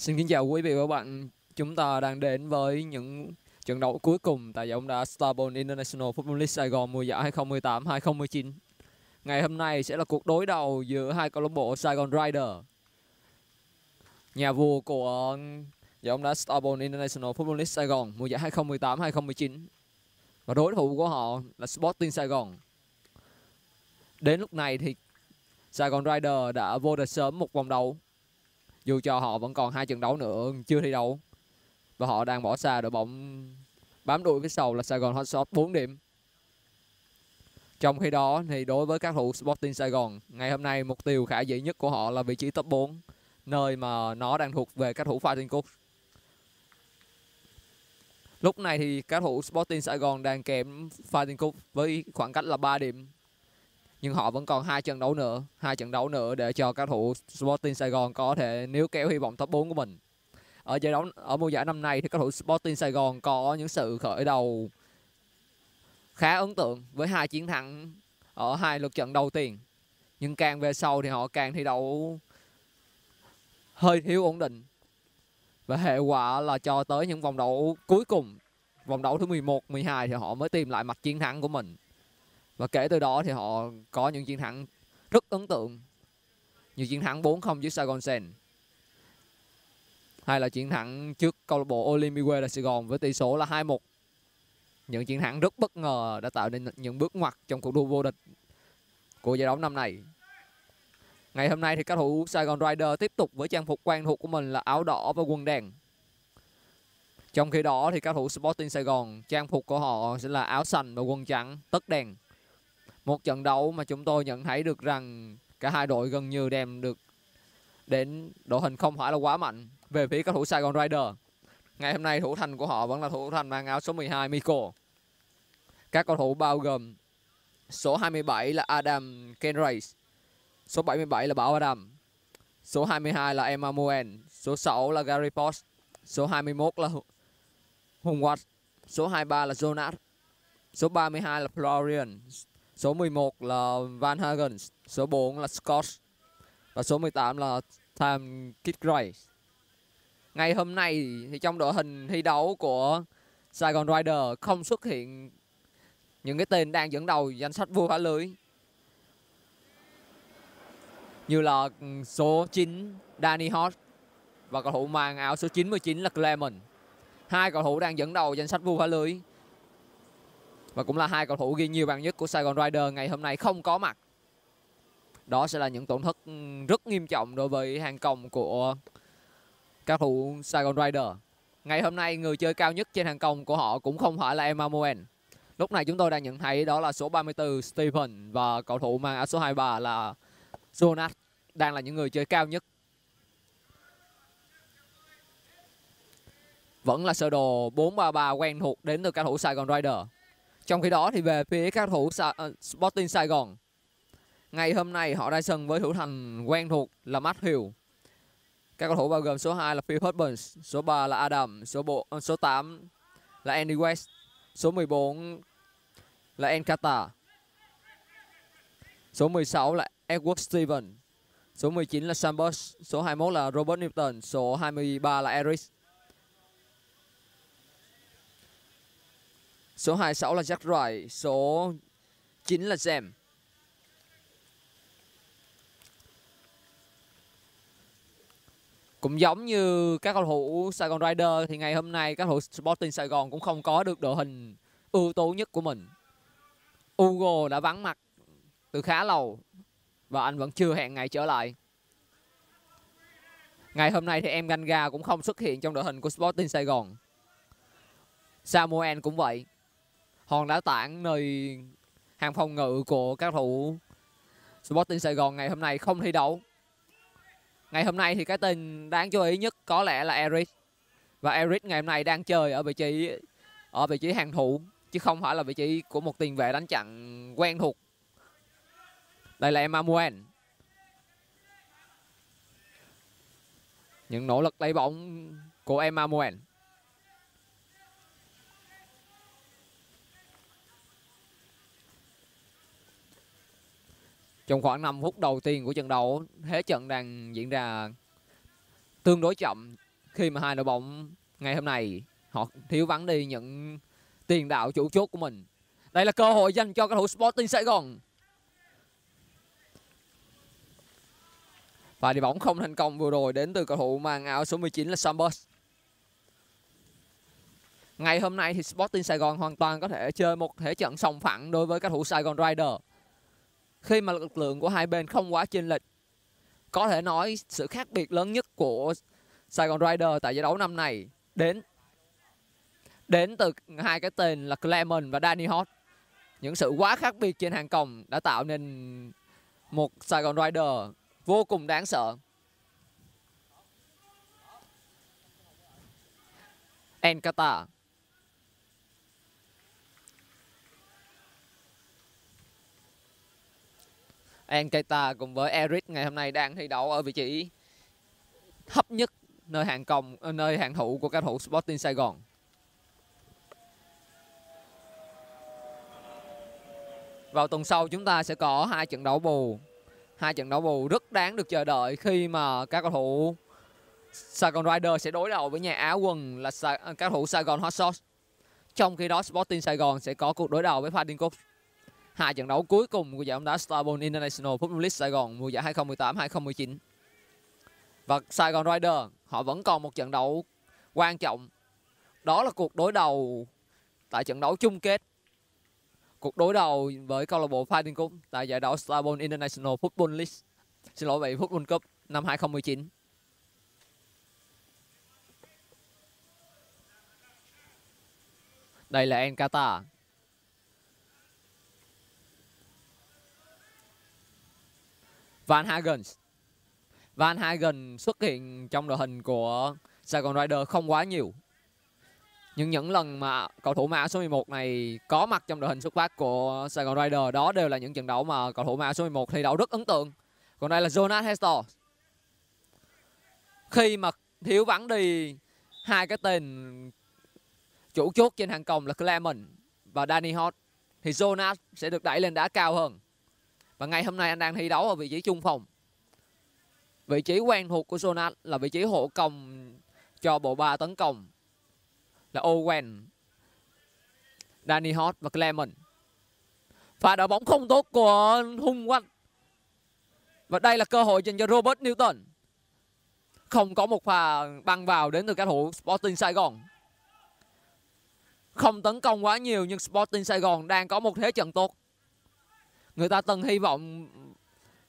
Xin kính chào quý vị và các bạn. Chúng ta đang đến với những trận đấu cuối cùng tại giải bóng đá Starbowl International Football League Sài Gòn mùa giải 2018-2019. Ngày hôm nay sẽ là cuộc đối đầu giữa hai câu lạc bộ Sài Gòn Rider. Nhà vua của giải bóng đá Starbowl International Football League Sài Gòn mùa giải 2018-2019. Và đối thủ của họ là Sporting Sài Gòn. Đến lúc này thì Sài Gòn Rider đã vô địch sớm một vòng đấu dù cho họ vẫn còn hai trận đấu nữa chưa thi đấu và họ đang bỏ xa đội bóng bám đuổi phía sau là Sài Gòn Hot Shot 4 điểm. Trong khi đó thì đối với các thủ Sporting Sài Gòn, ngày hôm nay mục tiêu khả dĩ nhất của họ là vị trí top 4, nơi mà nó đang thuộc về các thủ Fighting Cook. Lúc này thì các thủ Sporting Sài Gòn đang kém Fighting Cook với khoảng cách là 3 điểm nhưng họ vẫn còn hai trận đấu nữa hai trận đấu nữa để cho các thủ Sporting Sài Gòn có thể níu kéo hy vọng top 4 của mình. Ở giải đấu ở mùa giải năm nay thì các thủ Sporting Sài Gòn có những sự khởi đầu khá ấn tượng với hai chiến thắng ở hai lượt trận đầu tiên. Nhưng càng về sau thì họ càng thi đấu hơi thiếu ổn định. Và hệ quả là cho tới những vòng đấu cuối cùng vòng đấu thứ 11, 12 thì họ mới tìm lại mặt chiến thắng của mình và kể từ đó thì họ có những chiến thắng rất ấn tượng. Như chiến thắng 4-0 trước Saigon Sen. Hay là chiến thắng trước câu lạc bộ Olympique de Sài Gòn với tỷ số là 2-1 những chiến thắng rất bất ngờ đã tạo nên những bước ngoặt trong cuộc đua vô địch của giải đấu năm này ngày hôm nay thì các thủ Sài Gòn Rider tiếp tục với trang phục quen thuộc của mình là áo đỏ và quần đen. Trong khi đó thì các thủ Sporting Sài Gòn trang phục của họ sẽ là áo xanh và quần trắng, tất đen một trận đấu mà chúng tôi nhận thấy được rằng cả hai đội gần như đem được đến đội hình không phải là quá mạnh về phía các thủ Sài Gòn Rider. Ngày hôm nay thủ thành của họ vẫn là thủ thành mang áo số 12 Miko. Các cầu thủ bao gồm số 27 là Adam Kenrace, số 77 là Bảo Adam, số 22 là Emma Moen, số 6 là Gary Post, số 21 là Hùng Watt, số 23 là Jonas, số 32 là Florian, Số 11 là Van Hagen, số 4 là Scott và số 18 là Tham Kitgray. Ngày hôm nay thì trong đội hình thi đấu của Saigon Rider không xuất hiện những cái tên đang dẫn đầu danh sách vua phá lưới như là số 9 Danny Hot và cầu thủ mang áo số 99 là Clement. Hai cầu thủ đang dẫn đầu danh sách vua phá lưới và cũng là hai cầu thủ ghi nhiều bàn nhất của Sài Gòn Rider ngày hôm nay không có mặt. Đó sẽ là những tổn thất ừ, rất nghiêm trọng đối với hàng công của các thủ Sài Gòn Rider. Ngày hôm nay người chơi cao nhất trên hàng công của họ cũng không phải là Emma Moen. Lúc này chúng tôi đang nhận thấy đó là số 34 Stephen và cầu thủ mang áo số 23 là Jonas, đang là những người chơi cao nhất. Vẫn là sơ đồ 433 quen thuộc đến từ các thủ Sài Gòn Rider. Trong khi đó thì về phía các thủ uh, Sporting Sài Gòn Ngày hôm nay họ ra sân với thủ thành quen thuộc là Matthew. Các cầu thủ bao gồm số 2 là Phil Hutbins Số 3 là Adam Số, bộ, uh, số 8 là Andy West Số 14 là Enkata Số 16 là Edward Steven Số 19 là Sam Số 21 là Robert Newton Số 23 là Eric Số 26 là Jack Wright, số 9 là Sam. Cũng giống như các cầu thủ Sài Gòn Rider thì ngày hôm nay các cầu thủ Sporting Sài Gòn cũng không có được đội hình ưu tú nhất của mình. Ugo đã vắng mặt từ khá lâu và anh vẫn chưa hẹn ngày trở lại. Ngày hôm nay thì em Ganga cũng không xuất hiện trong đội hình của Sporting Sài Gòn. Samuel cũng vậy hòn đá tảng nơi hàng phòng ngự của các thủ Sporting Sài Gòn ngày hôm nay không thi đấu. Ngày hôm nay thì cái tên đáng chú ý nhất có lẽ là Eric. Và Eric ngày hôm nay đang chơi ở vị trí, ở vị trí hàng thủ, chứ không phải là vị trí của một tiền vệ đánh chặn quen thuộc. Đây là Emmanuel. Những nỗ lực lấy bóng của Emmanuel. Trong khoảng 5 phút đầu tiên của trận đấu, thế trận đang diễn ra tương đối chậm khi mà hai đội bóng ngày hôm nay họ thiếu vắng đi những tiền đạo chủ chốt của mình. Đây là cơ hội dành cho cầu thủ Sporting Sài Gòn. Và đi bóng không thành công vừa rồi đến từ cầu thủ mang áo số 19 là Sambos Ngày hôm nay thì Sporting Sài Gòn hoàn toàn có thể chơi một thể trận sòng phẳng đối với các thủ Sài Gòn Rider. Khi mà lực lượng của hai bên không quá chênh lệch. Có thể nói sự khác biệt lớn nhất của Sài Gòn Rider tại giải đấu năm này đến đến từ hai cái tên là Clement và Danny Hot. Những sự quá khác biệt trên hàng còng đã tạo nên một Sài Gòn Rider vô cùng đáng sợ. Enkata Enkata cùng với Eric ngày hôm nay đang thi đấu ở vị trí thấp nhất nơi hàng công ờ, nơi hàng thủ của các thủ Sporting Sài Gòn. Vào tuần sau chúng ta sẽ có hai trận đấu bù. Hai trận đấu bù rất đáng được chờ đợi khi mà các cầu thủ Sài Gòn Rider sẽ đối đầu với nhà Á quân là ờ, các thủ Sài Gòn Hot Shots, Trong khi đó Sporting Sài Gòn sẽ có cuộc đối đầu với Phan Cup. Hai trận đấu cuối cùng của giải bóng đá Starbone International Football League Sài Gòn mùa giải 2018-2019. Và Sài Gòn Rider họ vẫn còn một trận đấu quan trọng. Đó là cuộc đối đầu tại trận đấu chung kết. Cuộc đối đầu với câu lạc bộ Fighting Cup tại giải đấu Starbone International Football League. Xin lỗi vậy, Football Cup năm 2019. Đây là Enkata. Van Hagen, Van Hagen xuất hiện trong đội hình của Sài Gòn Rider không quá nhiều. Nhưng những lần mà cầu thủ mã số 11 này có mặt trong đội hình xuất phát của Sài Gòn Rider đó đều là những trận đấu mà cầu thủ mã số 11 thi đấu rất ấn tượng. Còn đây là Jonas Hector. Khi mà thiếu vắng đi hai cái tên chủ chốt trên hàng công là Clement và Danny Hot thì Jonas sẽ được đẩy lên đá cao hơn. Và ngày hôm nay anh đang thi đấu ở vị trí trung phòng. Vị trí quen thuộc của Jonas là vị trí hộ công cho bộ ba tấn công là Owen, Danny Hot và Clement. Pha đá bóng không tốt của Hung Quanh. Và đây là cơ hội dành cho Robert Newton. Không có một pha băng vào đến từ các thủ Sporting Sài Gòn. Không tấn công quá nhiều nhưng Sporting Sài Gòn đang có một thế trận tốt. Người ta từng hy vọng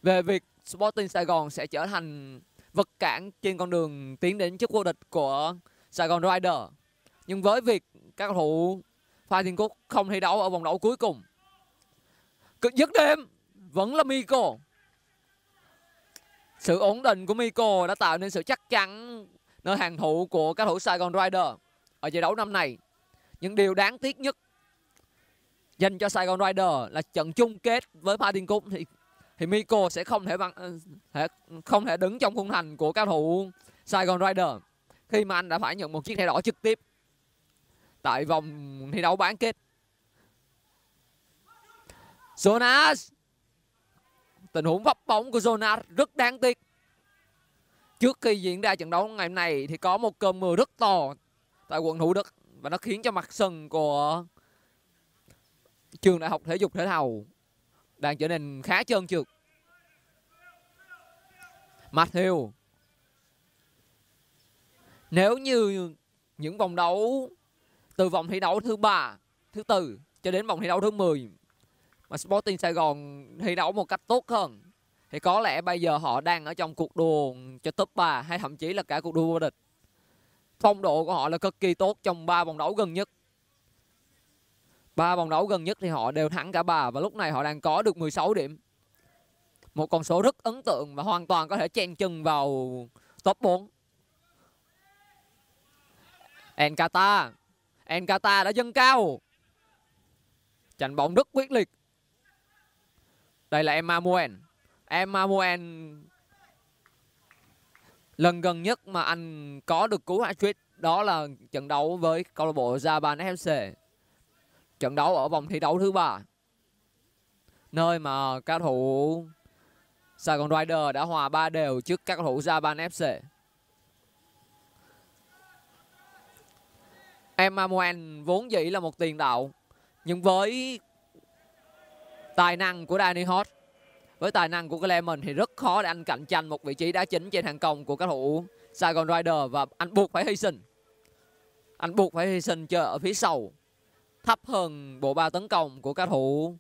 về việc Sporting Sài Gòn sẽ trở thành vật cản trên con đường tiến đến chức vô địch của Sài Gòn Rider. Nhưng với việc các cầu thủ Phan Thiên Cúc không thi đấu ở vòng đấu cuối cùng. Cực dứt đêm vẫn là Miko. Sự ổn định của Miko đã tạo nên sự chắc chắn nơi hàng thủ của các thủ Sài Gòn Rider ở giải đấu năm này. Nhưng điều đáng tiếc nhất dành cho Sài Gòn Rider là trận chung kết với Martin Thiên thì thì Miko sẽ không thể bằng ờ, thể, không thể đứng trong khung thành của cao thủ Sài Gòn Rider khi mà anh đã phải nhận một chiếc thẻ đỏ trực tiếp tại vòng thi đấu bán kết. Jonas tình huống vấp bóng của Jonas rất đáng tiếc. Trước khi diễn ra trận đấu ngày hôm nay thì có một cơn mưa rất to tại quận Thủ Đức và nó khiến cho mặt sân của trường đại học thể dục thể thao đang trở nên khá trơn trượt. Matthew nếu như những vòng đấu từ vòng thi đấu thứ ba, thứ tư cho đến vòng thi đấu thứ 10 mà Sporting Sài Gòn thi đấu một cách tốt hơn thì có lẽ bây giờ họ đang ở trong cuộc đua cho top 3 hay thậm chí là cả cuộc đua vô địch. Phong độ của họ là cực kỳ tốt trong ba vòng đấu gần nhất. Ba vòng đấu gần nhất thì họ đều thắng cả ba và lúc này họ đang có được 16 điểm. Một con số rất ấn tượng và hoàn toàn có thể chen chân vào top 4. Enkata. Enkata đã dâng cao. Chặn bóng rất quyết liệt. Đây là Emma Muen. Emma Muen lần gần nhất mà anh có được cú hat-trick, đó là trận đấu với câu lạc bộ Japan FC trận đấu ở vòng thi đấu thứ ba. Nơi mà các thủ Sài Gòn Rider đã hòa ba đều trước các cầu thủ Japan FC. Emmanuel vốn dĩ là một tiền đạo, nhưng với tài năng của Danny Hot, với tài năng của Clement thì rất khó để anh cạnh tranh một vị trí đá chính trên hàng công của các thủ Sài Gòn Rider và anh buộc phải hy sinh. Anh buộc phải hy sinh chờ ở phía sau thấp hơn bộ ba tấn công của các thủ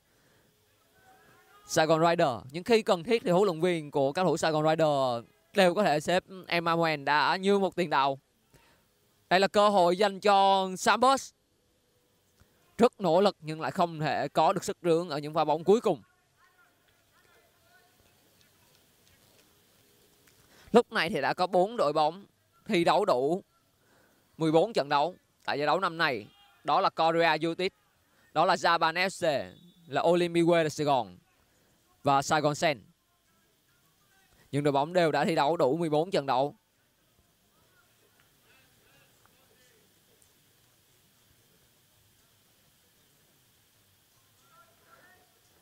Saigon Rider. Nhưng khi cần thiết thì huấn luyện viên của các thủ Saigon Rider đều có thể xếp Emmanuel đã như một tiền đạo. Đây là cơ hội dành cho Sambos rất nỗ lực nhưng lại không thể có được sức rưỡng ở những pha bóng cuối cùng. Lúc này thì đã có 4 đội bóng thi đấu đủ 14 trận đấu tại giải đấu năm nay. Đó là Korea United, đó là Japan FC, là Olympique de Sài Gòn và Saigon Sen. Những đội bóng đều đã thi đấu đủ 14 trận đấu.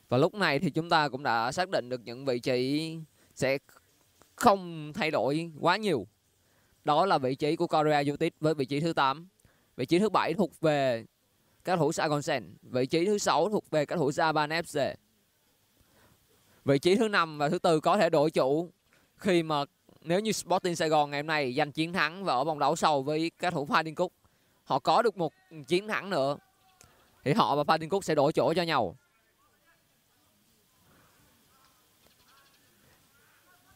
Và lúc này thì chúng ta cũng đã xác định được những vị trí sẽ không thay đổi quá nhiều. Đó là vị trí của Korea United với vị trí thứ 8. Vị trí thứ 7 thuộc về các thủ Saigon Sen. Vị trí thứ 6 thuộc về các thủ Japan FC. Vị trí thứ 5 và thứ tư có thể đổi chủ khi mà nếu như Sporting Sài Gòn ngày hôm nay giành chiến thắng và ở vòng đấu sau với các thủ Pha Đinh Cúc, họ có được một chiến thắng nữa, thì họ và Pha Đinh Cúc sẽ đổi chỗ cho nhau.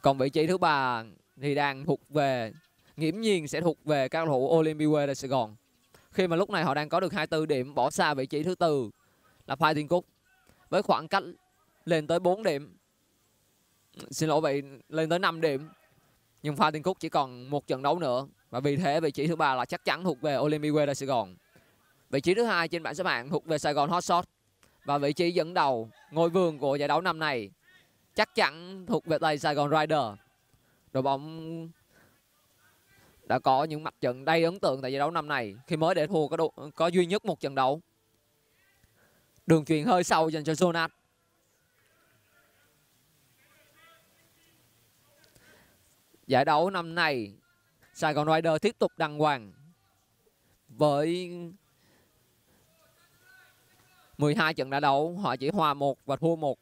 Còn vị trí thứ ba thì đang thuộc về, nghiễm nhiên sẽ thuộc về các thủ Olympique de Sài Gòn. Khi mà lúc này họ đang có được 24 điểm, bỏ xa vị trí thứ tư là Phai Thiên Cúc với khoảng cách lên tới 4 điểm. Xin lỗi vậy lên tới 5 điểm. Nhưng Phai Thiên Cúc chỉ còn một trận đấu nữa và vì thế vị trí thứ ba là chắc chắn thuộc về Olympique Weather Sài Gòn. Vị trí thứ hai trên bảng xếp hạng thuộc về Sài Gòn Hot Shot và vị trí dẫn đầu, ngôi vườn của giải đấu năm này chắc chắn thuộc về tay Sài Gòn Rider. Đội bóng đã có những mặt trận đầy ấn tượng tại giải đấu năm này khi mới để thua có, độ, có duy nhất một trận đấu. Đường truyền hơi sâu dành cho Jonas. Giải đấu năm nay Sài Gòn Rider tiếp tục đăng hoàng với 12 trận đã đấu họ chỉ hòa một và thua một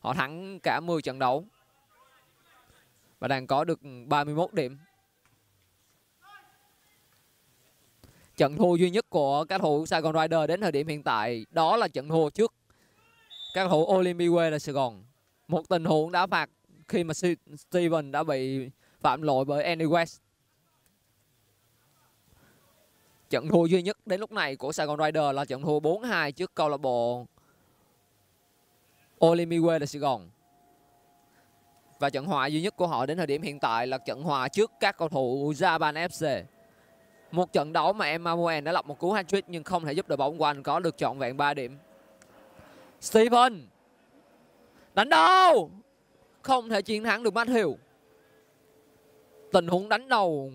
Họ thắng cả 10 trận đấu và đang có được 31 điểm. Trận thua duy nhất của các thủ Saigon Rider đến thời điểm hiện tại, đó là trận thua trước các thủ Olympique là Sài Gòn. Một tình huống đá phạt khi mà Steven đã bị phạm lỗi bởi Andy West. Trận thua duy nhất đến lúc này của Sài Gòn Rider là trận thua 4-2 trước câu lạc bộ Olympique là Sài Gòn. Và trận hòa duy nhất của họ đến thời điểm hiện tại là trận hòa trước các cầu thủ Japan FC. Một trận đấu mà Emmanuel đã lập một cú hat-trick nhưng không thể giúp đội bóng của anh có được trọn vẹn 3 điểm. stephen đánh đầu không thể chiến thắng được Matthew. Tình huống đánh đầu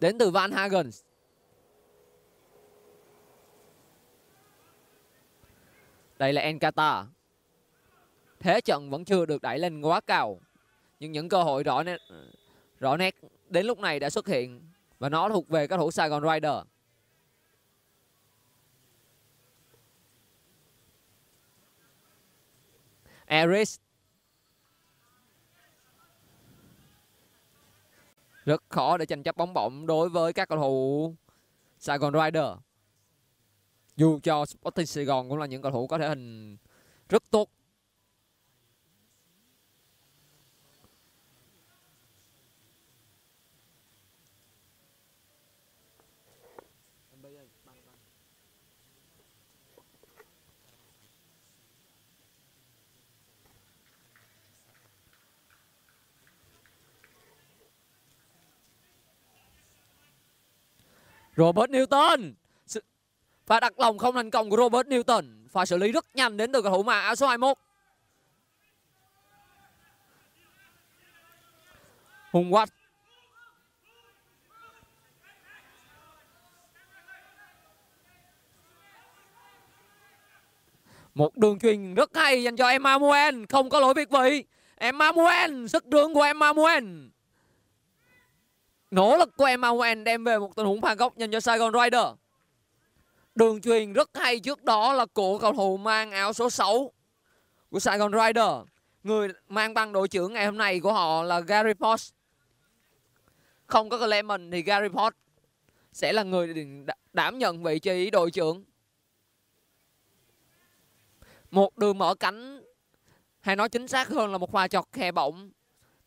đến từ Van Hagen. Đây là Enkata. Thế trận vẫn chưa được đẩy lên quá cao. Nhưng những cơ hội rõ nét, rõ nét đến lúc này đã xuất hiện. Và nó thuộc về các thủ Sài Gòn Rider. Eris Rất khó để tranh chấp bóng bổng đối với các cầu thủ Sài Gòn Rider. Dù cho Sporting Sài Gòn cũng là những cầu thủ có thể hình rất tốt Robert Newton. Pha đặt lòng không thành công của Robert Newton Pha xử lý rất nhanh đến từ cầu thủ mà áo số 21 Hùng Watt Một đường truyền rất hay dành cho Emmanuel, Không có lỗi việt vị. Emmanuel, Sức đường của Emmanuel. Nỗ lực của Emmanuel đem về một tình huống phạt góc dành cho Saigon Rider. Đường truyền rất hay trước đó là của cầu thủ mang áo số 6 của Saigon Rider. Người mang băng đội trưởng ngày hôm nay của họ là Gary Post. Không có Clement thì Gary Post sẽ là người đảm nhận vị trí đội trưởng. Một đường mở cánh, hay nói chính xác hơn là một pha chọt khe bổng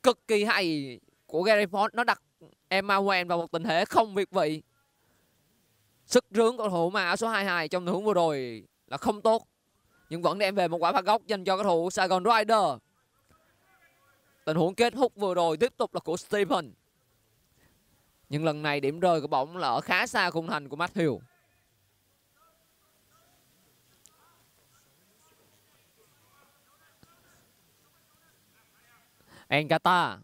cực kỳ hay của Gary Ford nó đặt Emmanuel vào một tình thế không việt vị. Sức rướng cầu thủ mà áo số 22 trong tình huống vừa rồi là không tốt, nhưng vẫn đem về một quả phạt góc dành cho cầu thủ Saigon Rider. Tình huống kết thúc vừa rồi tiếp tục là của Stephen. Nhưng lần này điểm rơi của bóng là ở khá xa khung thành của Matthew. Enkata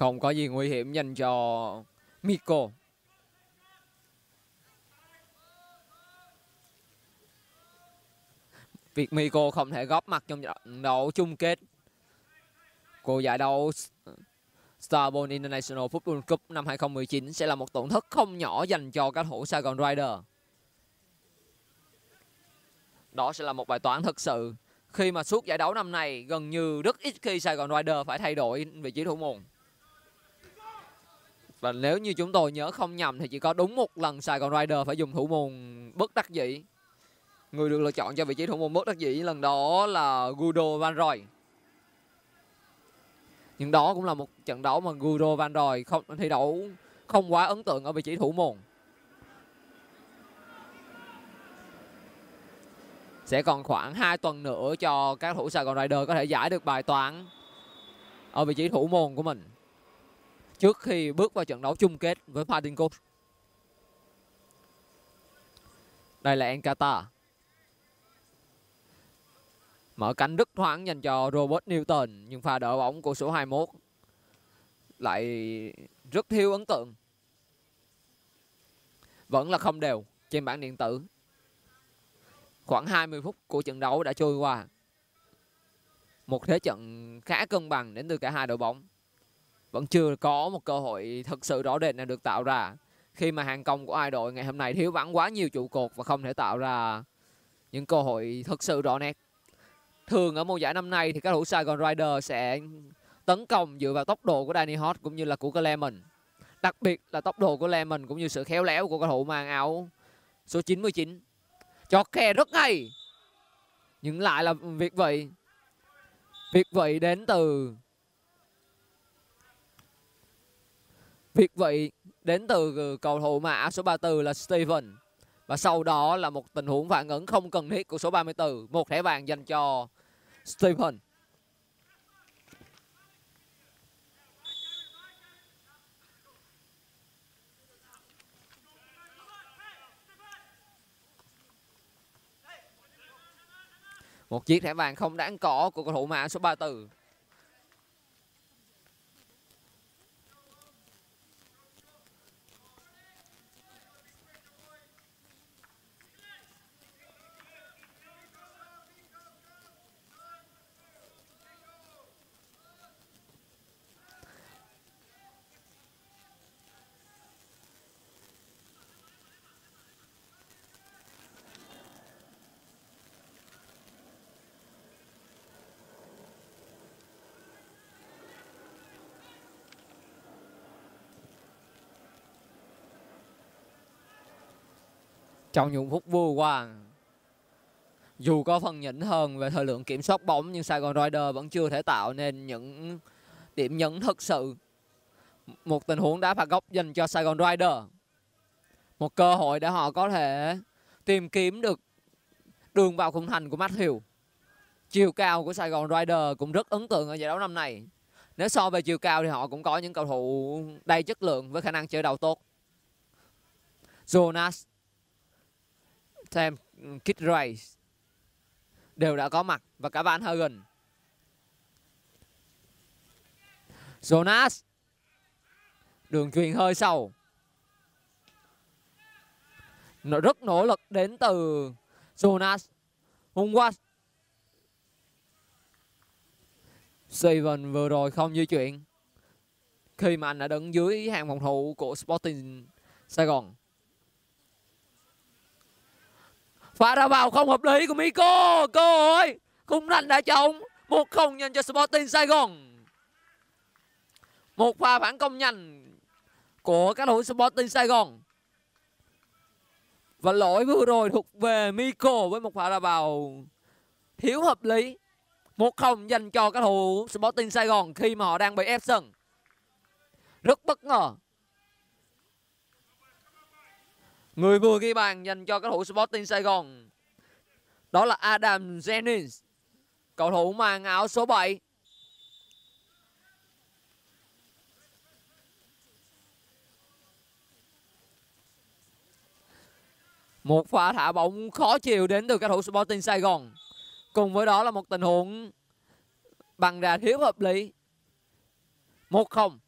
Không có gì nguy hiểm dành cho Miko. Việc Miko không thể góp mặt trong trận đấu chung kết của giải đấu Starbone International Football Cup năm 2019 sẽ là một tổn thất không nhỏ dành cho các thủ Saigon Rider. Đó sẽ là một bài toán thực sự khi mà suốt giải đấu năm này gần như rất ít khi Saigon Rider phải thay đổi vị trí thủ môn. Và nếu như chúng tôi nhớ không nhầm thì chỉ có đúng một lần Sài Gòn Rider phải dùng thủ môn bất đắc dĩ. Người được lựa chọn cho vị trí thủ môn bất đắc dĩ lần đó là Guido Van Roy. Nhưng đó cũng là một trận đấu mà Guido Van Roy không thi đấu, không quá ấn tượng ở vị trí thủ môn. Sẽ còn khoảng 2 tuần nữa cho các thủ Saigon Rider có thể giải được bài toán ở vị trí thủ môn của mình trước khi bước vào trận đấu chung kết với Panathinaikos. Đây là Enkata. Mở cánh rất thoáng dành cho Robert Newton, nhưng pha đỡ bóng của số 21 lại rất thiếu ấn tượng. Vẫn là không đều trên bảng điện tử. Khoảng 20 phút của trận đấu đã trôi qua. Một thế trận khá cân bằng đến từ cả hai đội bóng vẫn chưa có một cơ hội thực sự rõ rệt nào được tạo ra. Khi mà hàng công của ai đội ngày hôm nay thiếu vắng quá nhiều trụ cột và không thể tạo ra những cơ hội thực sự rõ nét. Thường ở mùa giải năm nay thì các thủ Saigon Rider sẽ tấn công dựa vào tốc độ của Danny Hot cũng như là của Clement đặc biệt là tốc độ của Lemon cũng như sự khéo léo của cầu thủ mang áo số 99 chọt khe rất hay nhưng lại là việc vậy. Việc vậy đến từ Việc vậy, đến từ ờ, cầu thủ mã số 34 là Steven. Và sau đó là một tình huống phản ứng không cần thiết của số 34. Một thẻ vàng dành cho Steven. Một chiếc thẻ vàng không đáng có của cầu thủ mã số 34. Trong những phút vừa qua dù có phần nhỉnh hơn về thời lượng kiểm soát bóng, nhưng Sài Gòn Rider vẫn chưa thể tạo nên những điểm nhấn thực sự. Một tình huống đá phạt góc dành cho Sài Gòn Rider. Một cơ hội để họ có thể tìm kiếm được đường vào khung thành của Matthew. Chiều cao của Sài Gòn Rider cũng rất ấn tượng ở giải đấu năm này. Nếu so về chiều cao thì họ cũng có những cầu thủ đầy chất lượng với khả năng chơi đầu tốt. Jonas Sam Kid Race đều đã có mặt và cả Van Hagen. Jonas đường truyền hơi sâu. nó rất nỗ lực đến từ Jonas Hung Quát Steven vừa rồi không di chuyển khi mà anh đã đứng dưới hàng phòng thủ của Sporting Sài Gòn pha ra vào không hợp lý của Miko. Cơ hội. Khung thành đã trống. Một không nhanh cho Sporting Sài Gòn. Một pha phản công nhanh của các thủ Sporting Sài Gòn. Và lỗi vừa rồi thuộc về Miko với một pha ra vào thiếu hợp lý. Một không dành cho các thủ Sporting Sài Gòn khi mà họ đang bị ép sân. Rất bất ngờ người vừa ghi bàn dành cho các thủ Sporting Sài Gòn đó là Adam Jennings cầu thủ mang áo số 7 Một pha thả bóng khó chịu đến từ các thủ Sporting Sài Gòn. Cùng với đó là một tình huống bằng đà thiếu hợp lý. một không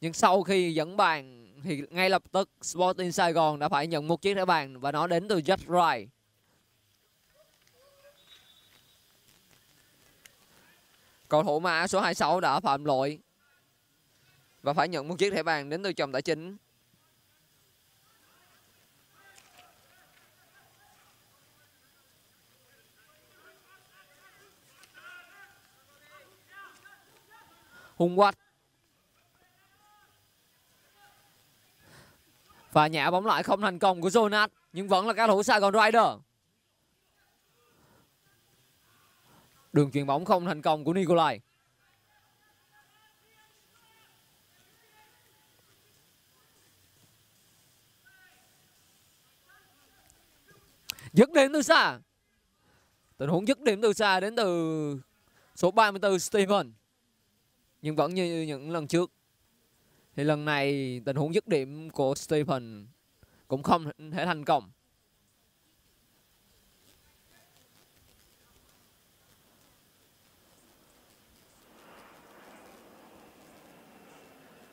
Nhưng sau khi dẫn bàn thì ngay lập tức Sporting Sài Gòn đã phải nhận một chiếc thẻ vàng và nó đến từ Just Right. Cầu thủ mã số 26 đã phạm lỗi và phải nhận một chiếc thẻ vàng đến từ chồng tài chính. Hùng Quách Và nhả bóng lại không thành công của Jonas nhưng vẫn là các thủ Sài Gòn Rider. Đường chuyền bóng không thành công của Nikolai. Dứt điểm từ xa. Tình huống dứt điểm từ xa đến từ số 34 Steven. Nhưng vẫn như những lần trước. Thì lần này tình huống dứt điểm của Stephen cũng không thể thành công.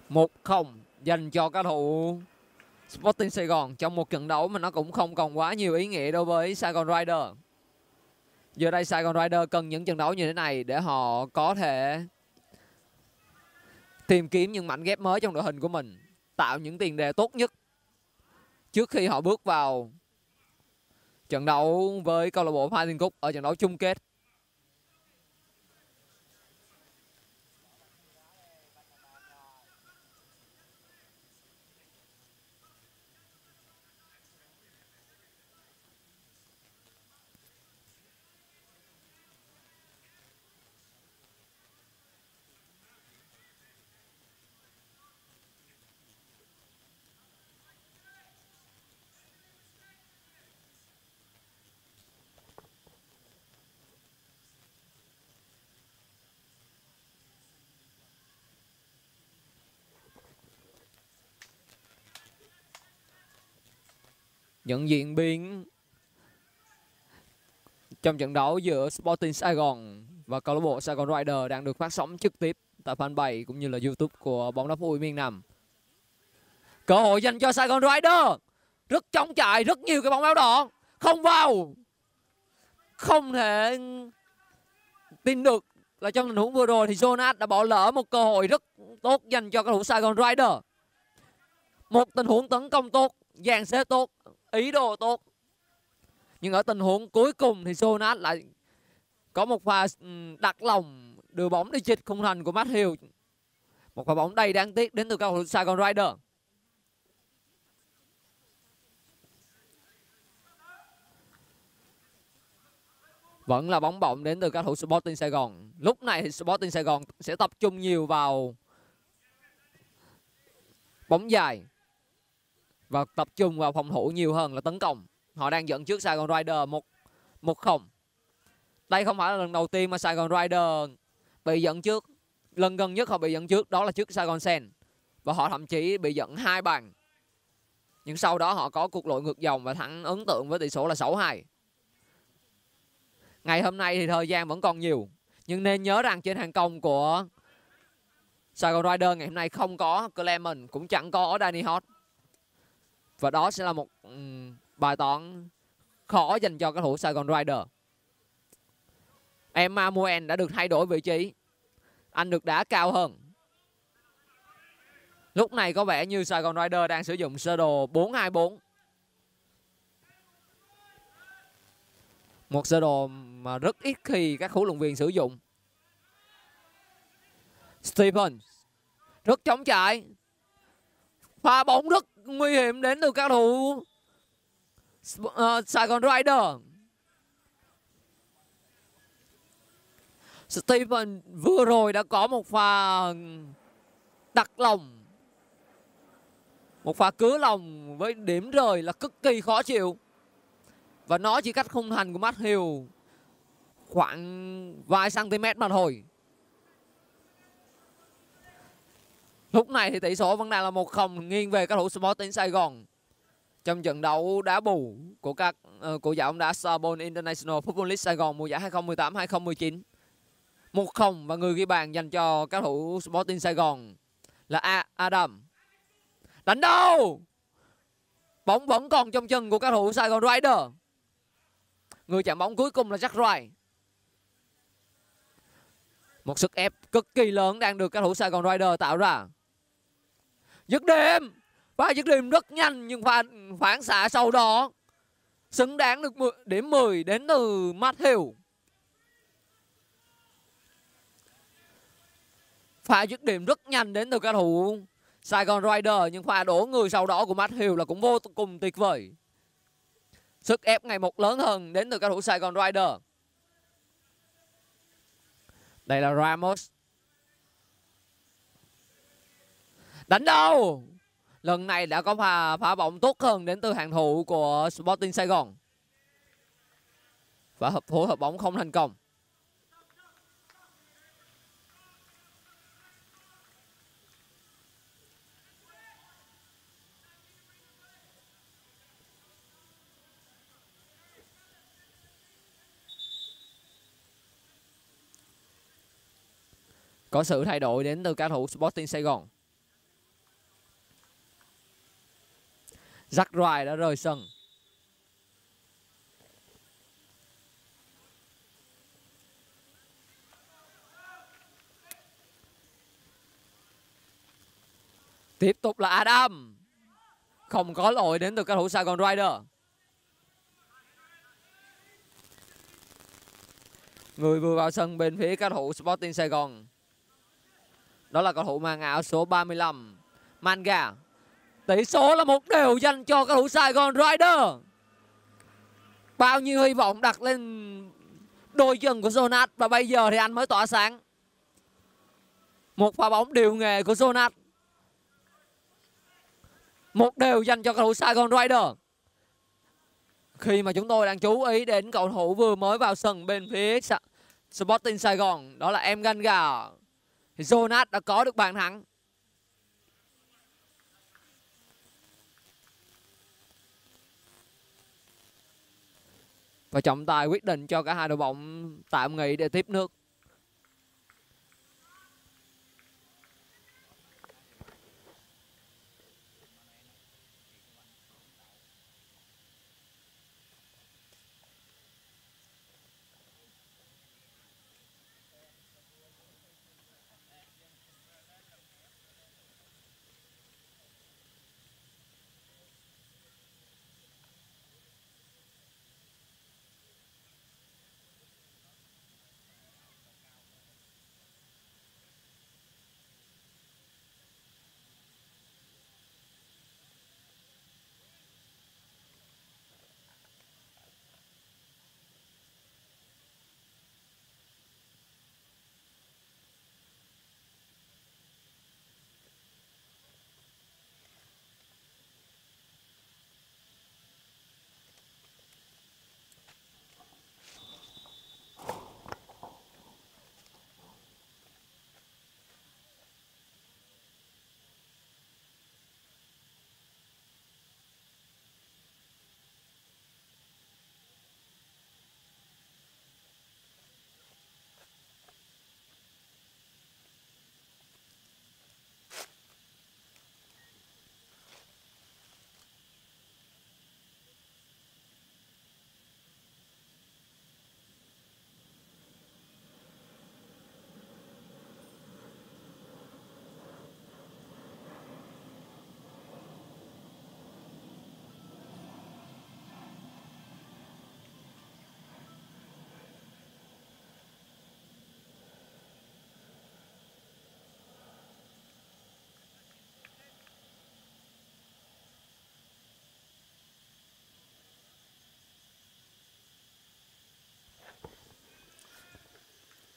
một không dành cho các thủ Sporting Sài Gòn trong một trận đấu mà nó cũng không còn quá nhiều ý nghĩa đối với Sài Gòn Rider. Giờ đây Sài Gòn Rider cần những trận đấu như thế này để họ có thể tìm kiếm những mảnh ghép mới trong đội hình của mình, tạo những tiền đề tốt nhất trước khi họ bước vào trận đấu với câu lạc bộ Phan Thiên Cúc ở trận đấu chung kết. Những diễn biến trong trận đấu giữa Sporting Sài Gòn và câu lạc bộ Sài Gòn Rider đang được phát sóng trực tiếp tại fanpage cũng như là YouTube của bóng đá vui miền Nam. Cơ hội dành cho Sài Gòn Rider. Rất chống chạy, rất nhiều cái bóng áo đỏ. Không vào. Không thể tin được là trong tình huống vừa rồi thì Jonas đã bỏ lỡ một cơ hội rất tốt dành cho cầu thủ Sài Gòn Rider. Một tình huống tấn công tốt, dàn xếp tốt ý đồ tốt. Nhưng ở tình huống cuối cùng thì Jonas lại có một pha ừ, đặt lòng, đưa bóng đi chịch khung thành của Matthew. Một quả bóng đầy đáng tiếc đến từ cầu thủ Sài Gòn Rider vẫn là bóng bổng đến từ các thủ Sporting Sài Gòn lúc này thì Sporting Sài Gòn sẽ tập trung nhiều vào bóng dài và tập trung vào phòng thủ nhiều hơn là tấn công. Họ đang dẫn trước Sài Gòn Rider một một không. Đây không phải là lần đầu tiên mà Sài Gòn Rider bị dẫn trước. Lần gần nhất họ bị dẫn trước đó là trước Sài Gòn Sen và họ thậm chí bị dẫn hai bàn. Nhưng sau đó họ có cuộc lội ngược dòng và thắng ấn tượng với tỷ số là 6-2. Ngày hôm nay thì thời gian vẫn còn nhiều, nhưng nên nhớ rằng trên hàng công của Sài Gòn Rider ngày hôm nay không có Clement cũng chẳng có Danny Hot và đó sẽ là một bài toán khó dành cho các thủ Sài Gòn Rider. Emma Muen đã được thay đổi vị trí. Anh được đá cao hơn. Lúc này có vẻ như Sài Gòn Rider đang sử dụng sơ đồ 424. Một sơ đồ mà rất ít khi các huấn luyện viên sử dụng. Stephen rất chống chạy. Pha bóng rất nguy hiểm đến từ các thủ. Uh, Sài Gòn Rider. Stephen vừa rồi đã có một pha đặt lòng một pha cứ lòng với điểm rời là cực kỳ khó chịu. Và nó chỉ cách khung thành của Matthew khoảng vài cm mà thôi. Lúc này thì tỷ số vẫn đang là một không nghiêng về các thủ Sporting Sài Gòn. Trong trận đấu đá bù của các uh, của giải bóng đá Sabon International Football League Sài Gòn mùa giải 2018-2019 một không và người ghi bàn dành cho các thủ Sporting Sài Gòn là A Adam. Đánh đâu? Bóng vẫn còn trong chân của các thủ Sài Gòn Rider. Người chạm bóng cuối cùng là Jack Wright. Một sức ép cực kỳ lớn đang được các thủ Sài Gòn Rider tạo ra dứt điểm pha dứt điểm rất nhanh, nhưng pha phản xạ sau đó xứng đáng được điểm 10 đến từ Matthew pha dứt điểm rất nhanh đến từ cầu thủ Sài Gòn Rider, nhưng pha đổ người sau đó của Matthew là cũng vô cùng tuyệt vời. Sức ép ngày một lớn hơn đến từ cầu thủ Sài Gòn Rider. Đây là Ramos. Đánh đâu? Lần này đã có pha, phá bóng tốt hơn đến từ hàng thủ của Sporting Sài Gòn. Và hợp, phối hợp bóng không thành công. Có sự thay đổi đến từ cao thủ Sporting Sài Gòn. Jack Wright đã rời sân. Tiếp tục là Adam. Không có lỗi đến từ cầu thủ Sài Gòn Rider. Người vừa vào sân bên phía cầu thủ Sporting Sài Gòn đó là cầu thủ mang áo số 35 Manga Tỷ số là một đều dành cho cầu thủ Sài Gòn Rider Bao nhiêu hy vọng đặt lên đôi chân của Jonas Và bây giờ thì anh mới tỏa sáng. Một pha bóng điều nghề của Jonas Một đều dành cho cầu thủ Sài Gòn Rider Khi mà chúng tôi đang chú ý đến cầu thủ vừa mới vào sân bên phía Sporting Sài Gòn, Đó là em Ganga thì Jonas đã có được bàn thắng. Và trọng tài quyết định cho cả hai đội bóng tạm nghỉ để tiếp nước.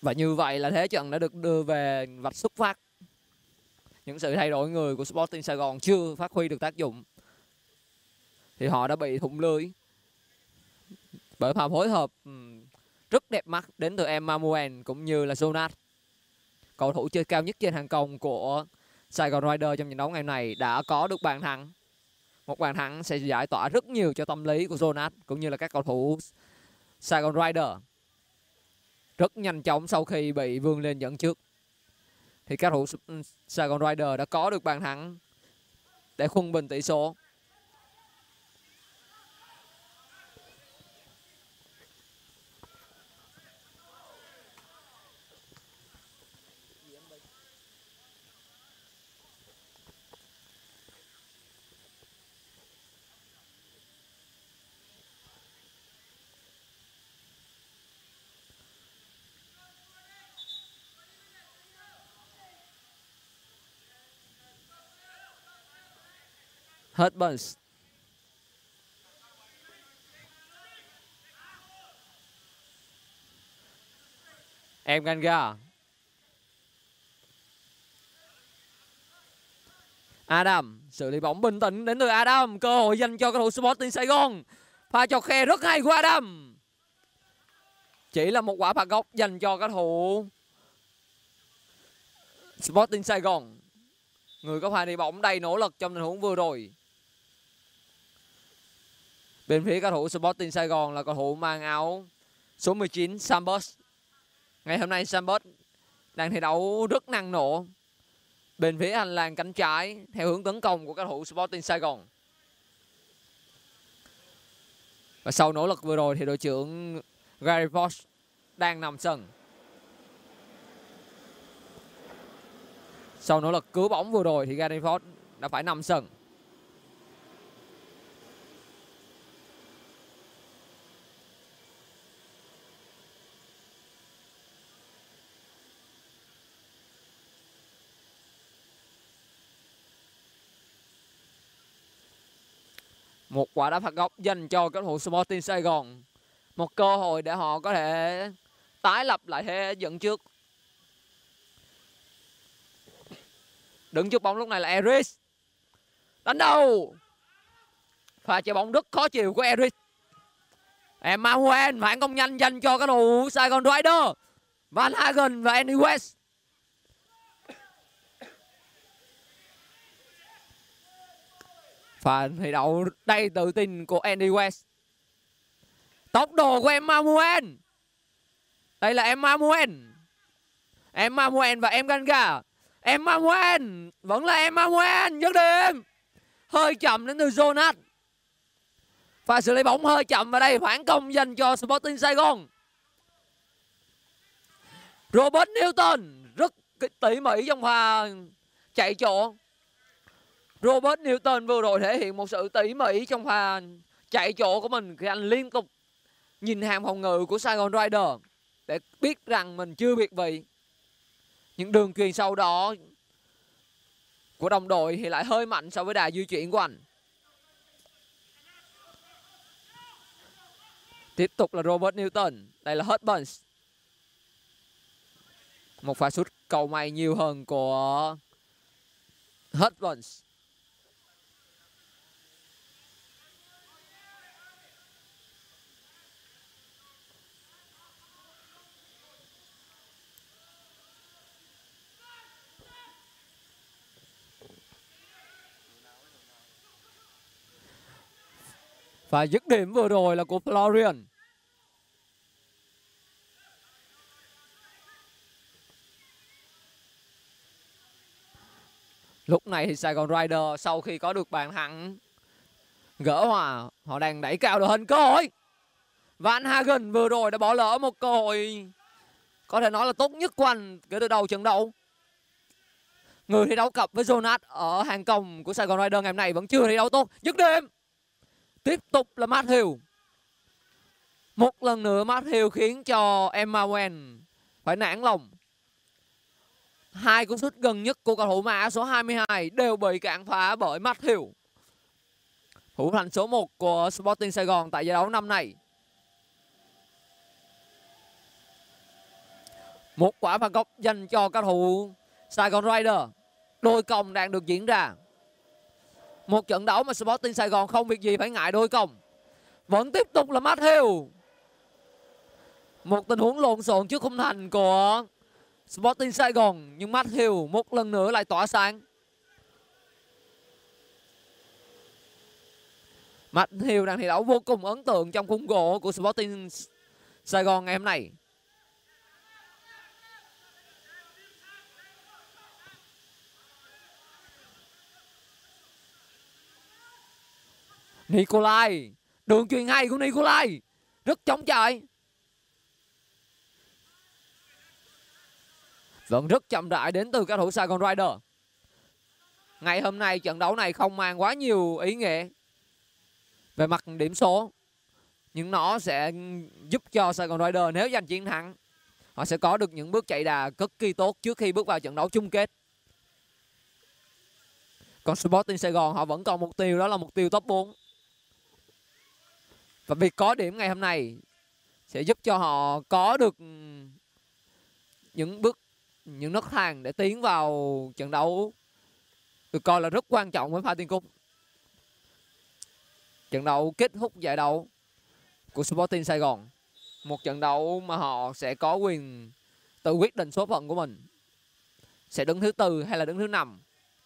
Và như vậy là thế trận đã được đưa về vạch xuất phát. Những sự thay đổi người của Sporting Sài Gòn chưa phát huy được tác dụng. Thì họ đã bị thủng lưới. Bởi pha phối hợp rất đẹp mắt đến từ Emmanuel cũng như là Jonas. Cầu thủ chơi cao nhất trên hàng công của Sài Gòn Rider trong trận đấu ngày này đã có được bàn thắng. Một bàn thắng sẽ giải tỏa rất nhiều cho tâm lý của Jonas cũng như là các cầu thủ Sài Gòn Rider. Rất nhanh chóng sau khi bị vươn lên dẫn trước. Thì các thủ Sài ừ, Gòn Rider đã có được bàn thắng để khuân bình tỷ số. Husbands. Em Ganga. Adam, xử lý bóng bình tĩnh đến từ Adam. Cơ hội dành cho cầu thủ Sporting Sài Gòn. Pha chọc khe rất hay của Adam. Chỉ là một quả phạt góc dành cho cầu thủ Sporting Sài Gòn. Người có pha đi bóng đầy nỗ lực trong tình huống vừa rồi. Bên phía cầu thủ Sporting Sài Gòn là cầu thủ mang áo số 19 Sambos. Ngày hôm nay Sambos đang thi đấu rất năng nổ. Bên phía hành lang cánh trái, theo hướng tấn công của cầu thủ Sporting Sài Gòn. Và sau nỗ lực vừa rồi thì đội trưởng Gary Fox đang nằm sân. Sau nỗ lực cứu bóng vừa rồi thì Gary Fox đã phải nằm sân. Một quả đá phạt góc dành cho cầu thủ Sporting Sài Gòn. Một cơ hội để họ có thể tái lập lại thế dẫn trước. Đứng trước bóng lúc này là Eris. Đánh đầu. Pha chơi bóng rất khó chịu của Eris. Emmanuel phản công nhanh dành cho cầu thủ Sài Gòn Rider. Van Hagen và Andy West. Pha thi đấu đầy tự tin của Andy West. Tốc độ của Emmanuel. Đây là Emmanuel. Emmanuel và em Ganga. Emmanuel. Vẫn là Emmanuel. Dứt điểm. Hơi chậm đến từ Jonas. Pha xử lý bóng hơi chậm và đây phản công dành cho Sporting Sài Gòn. Robert Newton rất tỉ mỉ trong pha chạy chỗ Robert Newton vừa rồi thể hiện một sự tỉ mỉ trong pha chạy chỗ của mình khi anh liên tục nhìn hàng phòng ngự của Sài Gòn Rider để biết rằng mình chưa biệt vị. Những đường truyền sau đó của đồng đội thì lại hơi mạnh so với đà di chuyển của anh. Tiếp tục là Robert Newton. Đây là Hutbans. Một pha sút cầu may nhiều hơn của Hutbans. Và dứt điểm vừa rồi là của Florian. Lúc này thì Sài Gòn Rider sau khi có được bàn thắng gỡ hòa, họ đang đẩy cao đội hình cơ hội. Van Hagen vừa rồi đã bỏ lỡ một cơ hội có thể nói là tốt nhất của anh kể từ đầu trận đấu. Người thi đấu cặp với Jonas ở hàng công của Sài Gòn Rider ngày hôm nay vẫn chưa thi đấu tốt. Dứt điểm. Tiếp tục là Matthew. Một lần nữa Matthew khiến cho Emmanuel phải nản lòng. Hai cú sút gần nhất của cầu thủ mã số 22 đều bị cản phá bởi Matthew. Thủ thành số 1 của Sporting Sài Gòn tại giải đấu năm nay. Một quả phạt góc dành cho cầu thủ Sài Gòn Rider. Đôi công đang được diễn ra. Một trận đấu mà Sporting Sài Gòn không việc gì phải ngại đôi công. Vẫn tiếp tục là Matthew. Một tình huống lộn xộn trước khung thành của Sporting Sài Gòn. Nhưng Matthew một lần nữa lại tỏa sáng. Matthew đang thi đấu vô cùng ấn tượng trong khung gỗ của Sporting Sài Gòn ngày hôm nay. Nikolai. Đường truyền hay của Nikolai. Rất chống chạy Vẫn rất chậm rãi đến từ các thủ Sài Gòn Rider. Ngày hôm nay trận đấu này không mang quá nhiều ý nghĩa Về mặt điểm số. Nhưng nó sẽ giúp cho Sài Gòn Rider nếu giành chiến thắng, Họ sẽ có được những bước chạy đà cực kỳ tốt trước khi bước vào trận đấu chung kết. Còn Sporting Sài Gòn họ vẫn còn mục tiêu, đó là mục tiêu top 4 và việc có điểm ngày hôm nay sẽ giúp cho họ có được những bước, những nấc thang để tiến vào trận đấu được coi là rất quan trọng với Pha Tiên Cúc. Trận đấu kết thúc giải đấu của Sporting Sài Gòn. Một trận đấu mà họ sẽ có quyền tự quyết định số phận của mình. Sẽ đứng thứ tư hay là đứng thứ năm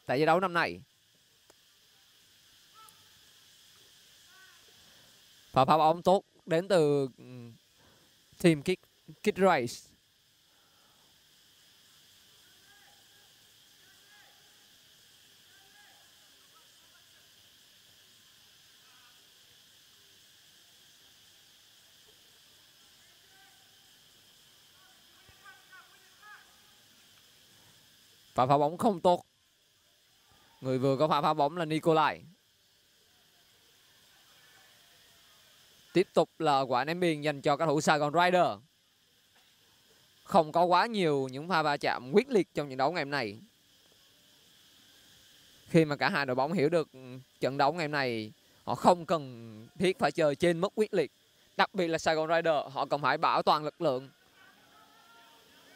tại giải đấu năm nay. Pha pha bóng tốt đến từ team kick kick Race. Và pha bóng không tốt. Người vừa có pha phá bóng là Nikolai. Tiếp tục là quả ném biên dành cho các thủ Saigon Rider. Không có quá nhiều những pha va chạm quyết liệt trong trận đấu ngày hôm nay. Khi mà cả hai đội bóng hiểu được trận đấu ngày hôm nay, họ không cần thiết phải chơi trên mức quyết liệt. Đặc biệt là Saigon Rider, họ cần phải bảo toàn lực lượng.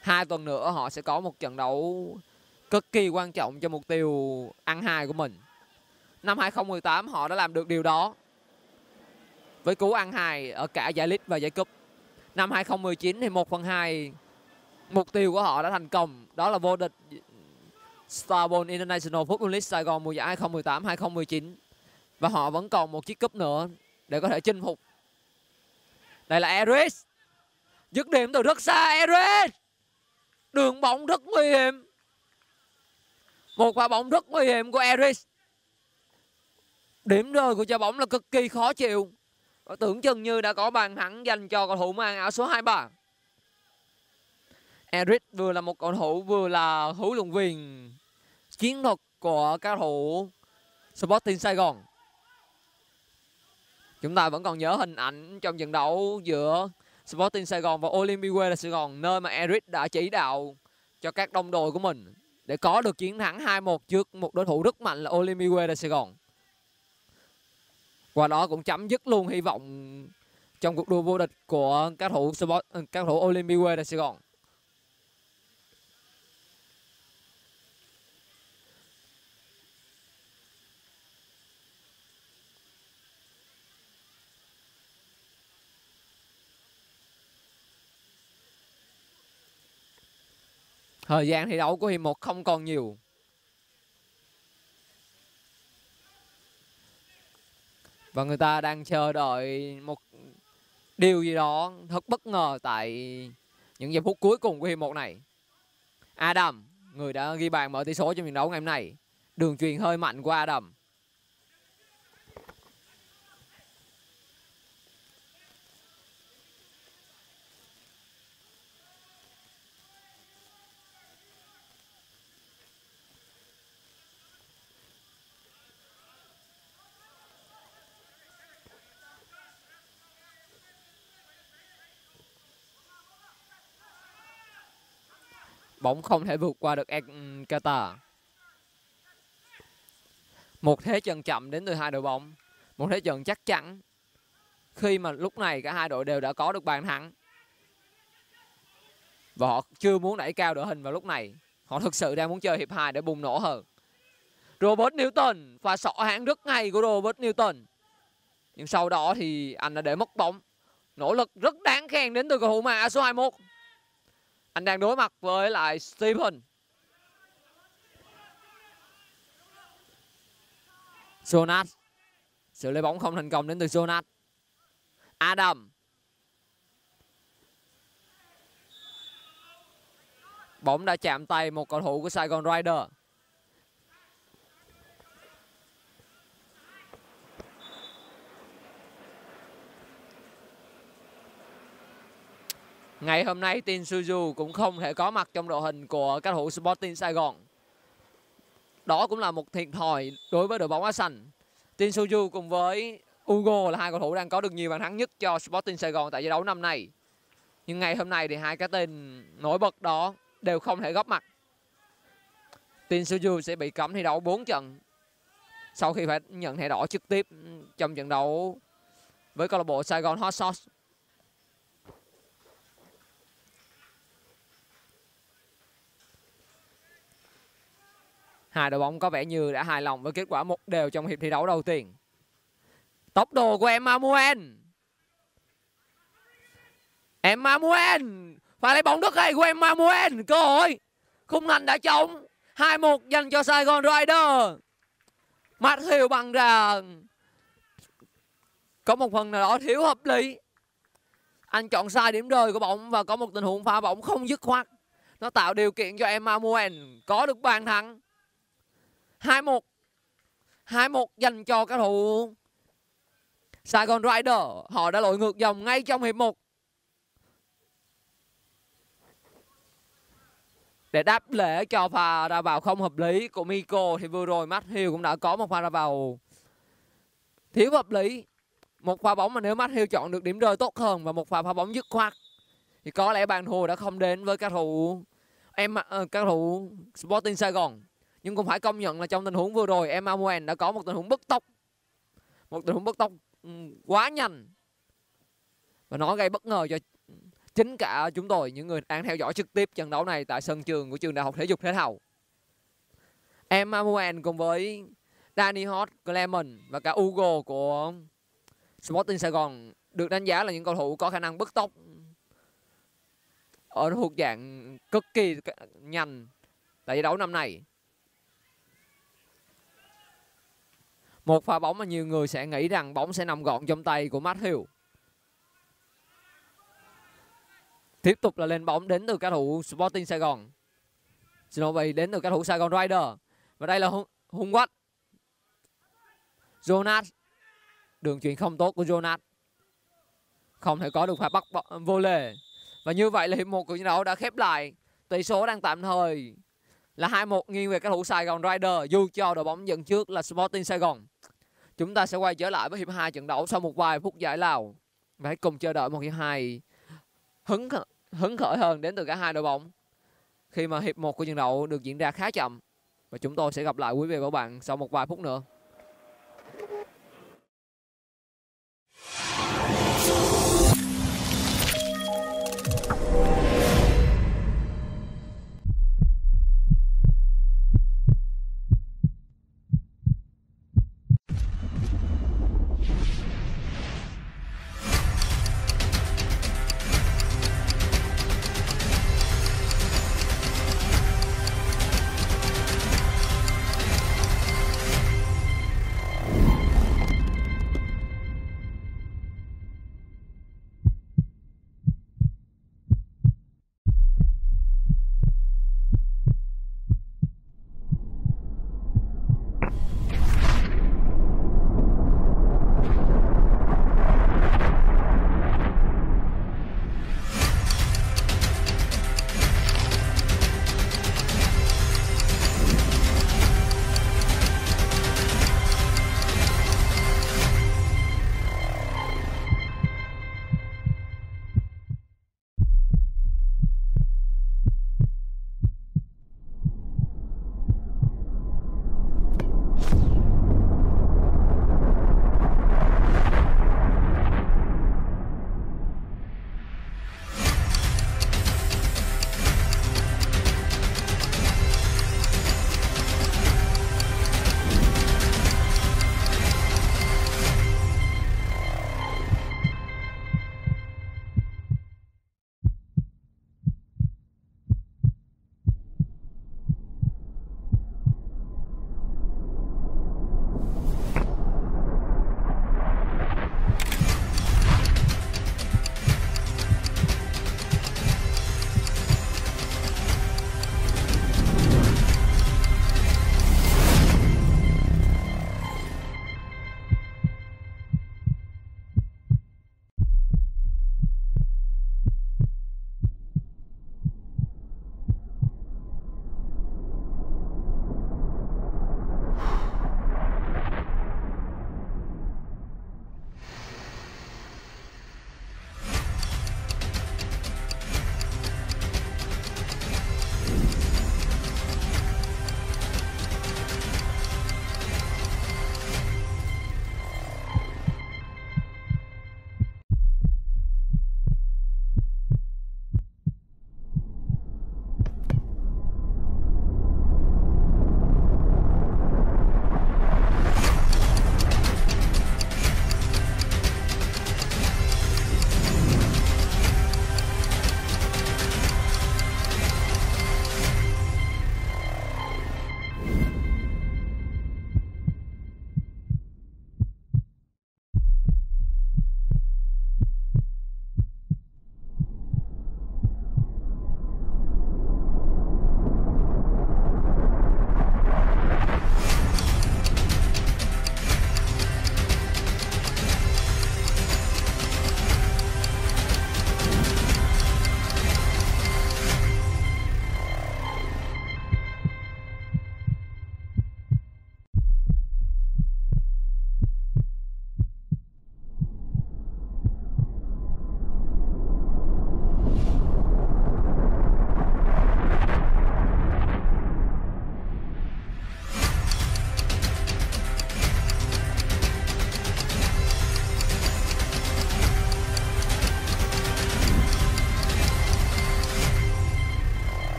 Hai tuần nữa họ sẽ có một trận đấu cực kỳ quan trọng cho mục tiêu ăn hai của mình. Năm 2018 họ đã làm được điều đó với cú ăn hài ở cả giải League và giải cúp. Năm 2019 thì 1 phần 2 mục tiêu của họ đã thành công. Đó là vô địch Starball International Football League Sài Gòn mùa giải 2018-2019. Và họ vẫn còn một chiếc cúp nữa để có thể chinh phục. Đây là Eris. Dứt điểm từ rất xa, Eris. Đường bóng rất nguy hiểm. Một quả bóng rất nguy hiểm của Eris. Điểm rơi của trái bóng là cực kỳ khó chịu. Và tưởng chừng như đã có bàn thắng dành cho cầu thủ mang áo số 23. Eric vừa là một cầu thủ vừa là huấn luyện viên chiến thuật của cầu thủ Sporting Sài Gòn. Chúng ta vẫn còn nhớ hình ảnh trong trận đấu giữa Sporting Sài Gòn và Olympique Sài Gòn, nơi mà Eric đã chỉ đạo cho các đồng đội của mình để có được chiến thắng 2-1 trước một đối thủ rất mạnh là Olympique Sài Gòn. Qua đó cũng chấm dứt luôn hy vọng trong cuộc đua vô địch của các thủ sport ờ, các thủ Olympique de Sài Gòn. Thời gian thi đấu của hiệp một không còn nhiều. Và người ta đang chờ đợi một điều gì đó thật bất ngờ tại những giây phút cuối cùng của hiệp một này. Adam, người đã ghi bàn mở tỷ số trong trận đấu ngày hôm nay. Đường truyền hơi mạnh của Adam. Bóng không thể vượt qua được Qatar. Một thế trận chậm đến từ hai đội bóng. Một thế trận chắc chắn. Khi mà lúc này cả hai đội đều đã có được bàn thắng. và họ chưa muốn đẩy cao đội hình vào lúc này họ thực sự đang muốn chơi hiệp 2 để bùng nổ hơn Robert Newton và sọ hãng rất ngay của Robert Newton nhưng sau đó thì anh đã để mất bóng nỗ lực rất đáng khen đến từ cầu thủ mà số 21 anh đang đối mặt với lại Stephen. Jonas. Sự lấy bóng không thành công đến từ Jonas. Adam. Bóng đã chạm tay một cầu thủ của Saigon Rider. Ngày hôm nay Tin Suzu cũng không thể có mặt trong đội hình của các thủ Sporting Sài Gòn. Đó cũng là một thiệt thòi đối với đội bóng áo xanh. Tin Suzu cùng với Ugo là hai cầu thủ đang có được nhiều bàn thắng nhất cho Sporting Sài Gòn tại giải đấu năm nay. Nhưng ngày hôm nay thì hai cái tên nổi bật đó đều không thể góp mặt. Tin Suzu sẽ bị cấm thi đấu 4 trận sau khi phải nhận thẻ đỏ trực tiếp trong trận đấu với câu lạc bộ Sài Gòn Hot Sauce. Hai đội bóng có vẻ như đã hài lòng với kết quả một đều trong hiệp thi đấu đầu tiên. Tốc độ của Emmanuel. Emmanuel. Và lấy bóng rất hay của Emmanuel. Cơ hội. Khung thành đã trống. 2-1 dành cho Sài Gòn Rider. hiệu bằng ra có một phần nào đó thiếu hợp lý. Anh chọn sai điểm rơi của bóng và có một tình huống phá bóng không dứt khoát. Nó tạo điều kiện cho Emmanuel có được bàn thắng. 2-1 2-1 dành cho các thủ. Sài Gòn Rider, Họ đã lội ngược dòng ngay trong hiệp 1 Để đáp lễ cho pha ra vào không hợp lý của Miko Thì vừa rồi Matthew cũng đã có một pha ra vào. Thiếu hợp lý. Một pha bóng mà nếu Matthew chọn được điểm rơi tốt hơn Và một pha pha bóng dứt khoát, Thì có lẽ bàn thua đã không đến với các thủ. Em ờ, các thủ Sporting Sài Gòn nhưng cũng phải công nhận là trong tình huống vừa rồi em Amoen đã có một tình huống bất tốc một tình huống bất tốc ừ, quá nhanh. Và nó gây bất ngờ cho chính cả chúng tôi những người đang theo dõi trực tiếp trận đấu này tại sân trường của trường đại học thể dục thể thao. Em Amoen cùng với Danny Hot, Clement và cả Ugo của Sporting Sài Gòn được đánh giá là những cầu thủ có khả năng bứt tốc ở thuộc dạng cực kỳ nhanh tại giải đấu năm nay. Một pha bóng mà nhiều người sẽ nghĩ rằng bóng sẽ nằm gọn trong tay của Matthew. Tiếp tục là lên bóng đến từ các thủ Sporting Sài Gòn. Snowbay đến từ các thủ Sài Gòn Rider. Và đây là Hung Quách. Jonas. Đường chuyển không tốt của Jonas. Không thể có được pha bắt vô lề. Và như vậy là hiệp một của trận đấu đã khép lại. Tỷ số đang tạm thời là 2-1 nghiêng về các thủ Sài Gòn Rider dù cho đội bóng dẫn trước là Sporting Sài Gòn. Chúng ta sẽ quay trở lại với hiệp 2 trận đấu sau một vài phút giải lao. Và hãy cùng chờ đợi một hiệp 2 hứng hứng khởi hơn đến từ cả hai đội bóng. Khi mà hiệp 1 của trận đấu được diễn ra khá chậm. Và chúng tôi sẽ gặp lại quý vị và các bạn sau một vài phút nữa.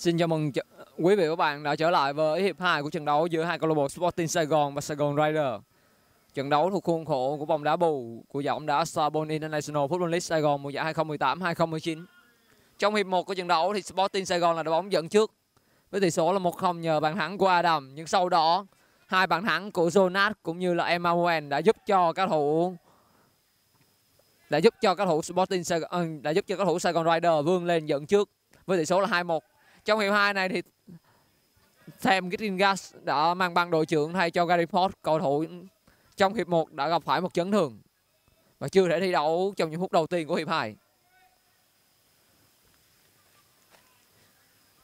Xin chào mừng quý vị và các bạn đã trở lại với hiệp 2 của trận đấu giữa hai câu lạc bộ Sporting Sài Gòn và Sài Gòn Rider. Trận đấu thuộc khuôn khổ của vòng đá bù của giải bóng đá Sabon International Football League Sài Gòn mùa giải 2018-2019. Trong hiệp 1 của trận đấu thì Sporting Sài Gòn là đội bóng dẫn trước với tỷ số là 1-0 nhờ bàn thắng của Adam, nhưng sau đó hai bàn thắng của Jonas cũng như là Emmanuel đã giúp cho các thủ đã giúp cho các thủ Sporting Sài Gòn, đã giúp cho các thủ Sài Gòn Rider vươn lên dẫn trước với tỷ số là 2-1. Trong hiệp 2 này thì Sam Gittingas đã mang băng đội trưởng thay cho Gary Ford, cầu thủ trong hiệp 1 đã gặp phải một chấn thương và chưa thể thi đấu trong những phút đầu tiên của hiệp 2.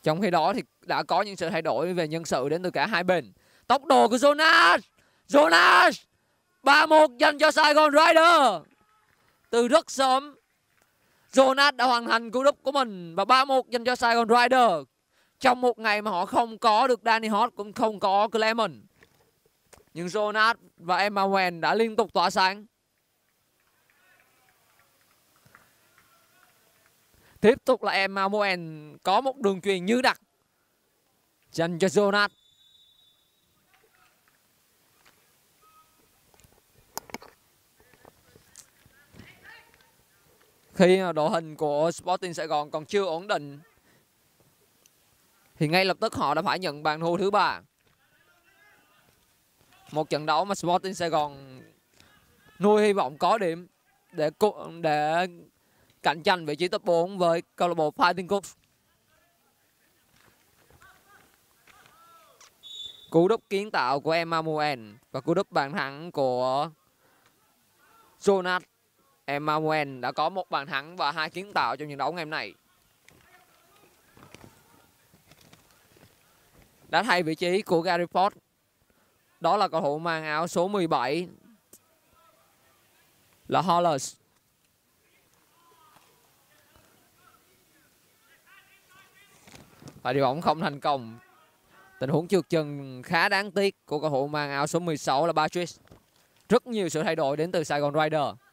Trong khi đó thì đã có những sự thay đổi về nhân sự đến từ cả hai bên. Tốc độ của Jonas! Jonas! 3-1 dành cho Sài Gòn Rider. Từ rất sớm Jonas đã hoàn thành cú đúp của mình và 3-1 dành cho Sài Gòn Rider. Trong một ngày mà họ không có được Danny Hot, cũng không có Clement. Nhưng Jonas và Emma Wen đã liên tục tỏa sáng. Tiếp tục là Emma Wen có một đường truyền như đặc dành cho Jonas. Khi đội hình của Sporting Sài Gòn còn chưa ổn định, thì ngay lập tức họ đã phải nhận bàn thua thứ ba. Một trận đấu mà Sporting Sài Gòn nuôi hy vọng có điểm để để cạnh tranh vị trí top 4 với câu lạc bộ Fighting Cup. Cú đúp kiến tạo của Emmanuel và cú đúp bàn thắng của Jonas Emmanuel đã có một bàn thắng và hai kiến tạo trong trận đấu ngày hôm nay. Đã thay vị trí của Gary Ford. Đó là cầu thủ mang áo số 17 là Hollis. Và điều bóng không thành công. Tình huống trượt chân khá đáng tiếc của cầu thủ mang áo số 16 là Patrice. Rất nhiều sự thay đổi đến từ Sài Gòn Rider.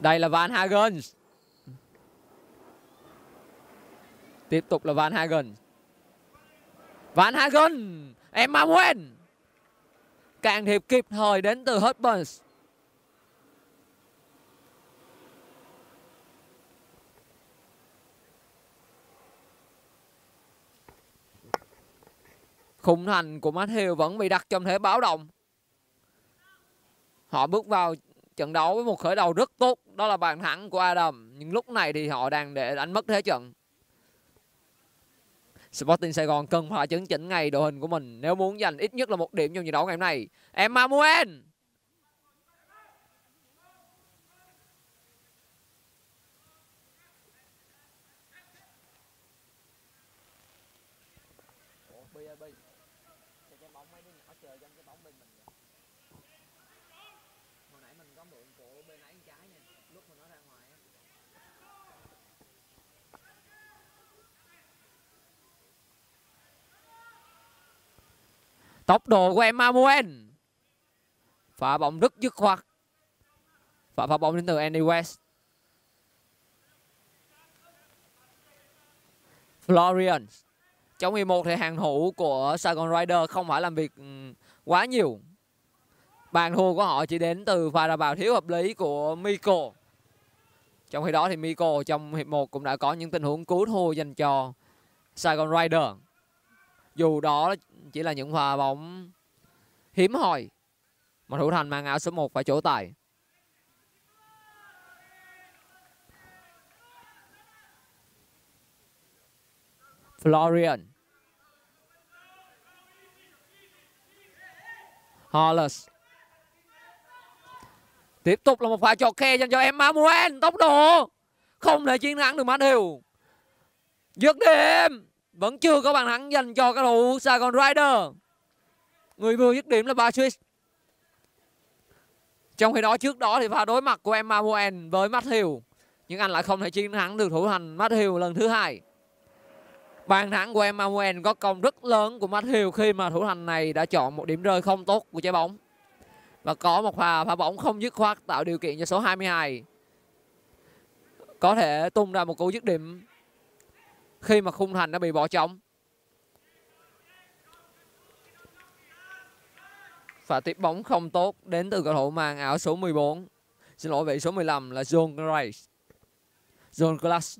Đây là Van Hagen. Tiếp tục là Van Hagen. Van Hagen. Emmanuel. Càng thiệp kịp thời đến từ Hutbans. Khung thành của Matthew vẫn bị đặt trong thế báo động. Họ bước vào trận đấu với một khởi đầu rất tốt đó là bàn thắng của Adam. Nhưng lúc này thì họ đang để đánh mất thế trận. Sporting Sài Gòn cần phải chấn chỉnh ngay đội hình của mình. Nếu muốn giành ít nhất là một điểm trong trận đấu ngày hôm nay Emmanuel Tốc độ của Emmanuel. Phá bóng rất dứt khoát. Phá phá bóng đến từ Andy West. Florian. Trong 11 thì hàng thủ của Saigon Rider không phải làm việc ừ, quá nhiều. Bàn thua của họ chỉ đến từ pha ra vào thiếu hợp lý của Miko. Trong khi đó thì Miko trong hiệp 1 cũng đã có những tình huống cứu thua dành cho Saigon Rider. Dù đó chỉ là những pha bóng hiếm hoi, mà thủ thành mang áo số 1 phải chỗ tài. Florian. Hollis. Tiếp tục là một pha chọt khe dành cho Emmanuel Tốc độ Không thể chiến thắng được Matthew. Dứt điểm vẫn chưa có bàn thắng dành cho các thủ Saigon Rider. Người vừa dứt điểm là Patrick. Trong khi đó, trước đó thì pha đối mặt của Emmanuel với Matthew. Nhưng anh lại không thể chiến thắng được thủ thành Matthew lần thứ hai. Bàn thắng của Emmanuel có công rất lớn của Matthew khi mà thủ thành này đã chọn một điểm rơi không tốt của trái bóng. Và có một pha pha bóng không dứt khoát tạo điều kiện cho số 22 có thể tung ra một cú dứt điểm khi mà khung thành đã bị bỏ trống. Và tiếp bóng không tốt đến từ cầu thủ mang áo số 14 xin lỗi, vị số 15 là John Grace. John Glass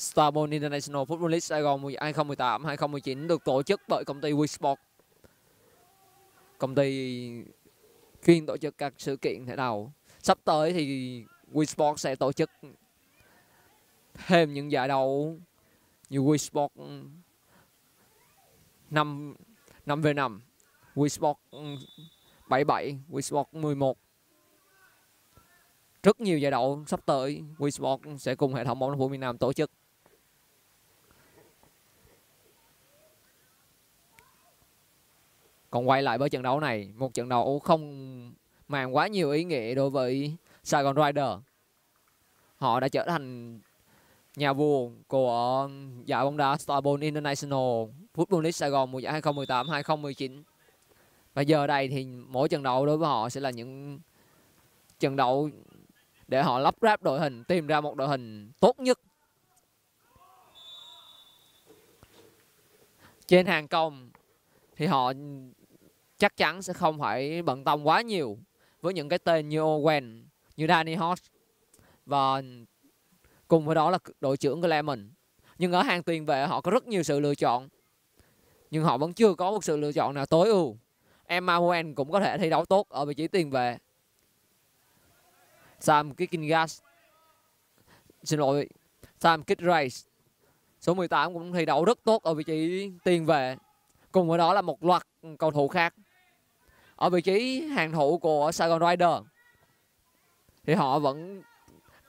Starborn International Football League Sài Gòn 2018-2019 được tổ chức bởi công ty WeSport. Công ty chuyên tổ chức các sự kiện thể thao. Sắp tới thì WeSport sẽ tổ chức thêm những giải đấu như WeSport 5 5 về 5, WeSport 77, WeSport 11. Rất nhiều giải đấu sắp tới WeSport sẽ cùng hệ thống bóng đá Việt Nam tổ chức. Còn quay lại với trận đấu này, một trận đấu không mang quá nhiều ý nghĩa đối với Sài Gòn Rider. Họ đã trở thành nhà vua của giải bóng đá Starbone International Football League Sài Gòn mùa giải 2018-2019. Và giờ đây thì mỗi trận đấu đối với họ sẽ là những trận đấu để họ lắp ráp đội hình, tìm ra một đội hình tốt nhất. Trên hàng công thì họ chắc chắn sẽ không phải bận tâm quá nhiều với những cái tên như Owen, như Danny Hodge và cùng với đó là đội trưởng Clement. Nhưng ở hàng tiền vệ họ có rất nhiều sự lựa chọn. Nhưng họ vẫn chưa có một sự lựa chọn nào tối ưu. Emma Owen cũng có thể thi đấu tốt ở vị trí tiền vệ. Sam Kikingas xin lỗi Sam Kitrace số 18 cũng thi đấu rất tốt ở vị trí tiền vệ cùng với đó là một loạt cầu thủ khác ở vị trí hàng thủ của Saigon Rider thì họ vẫn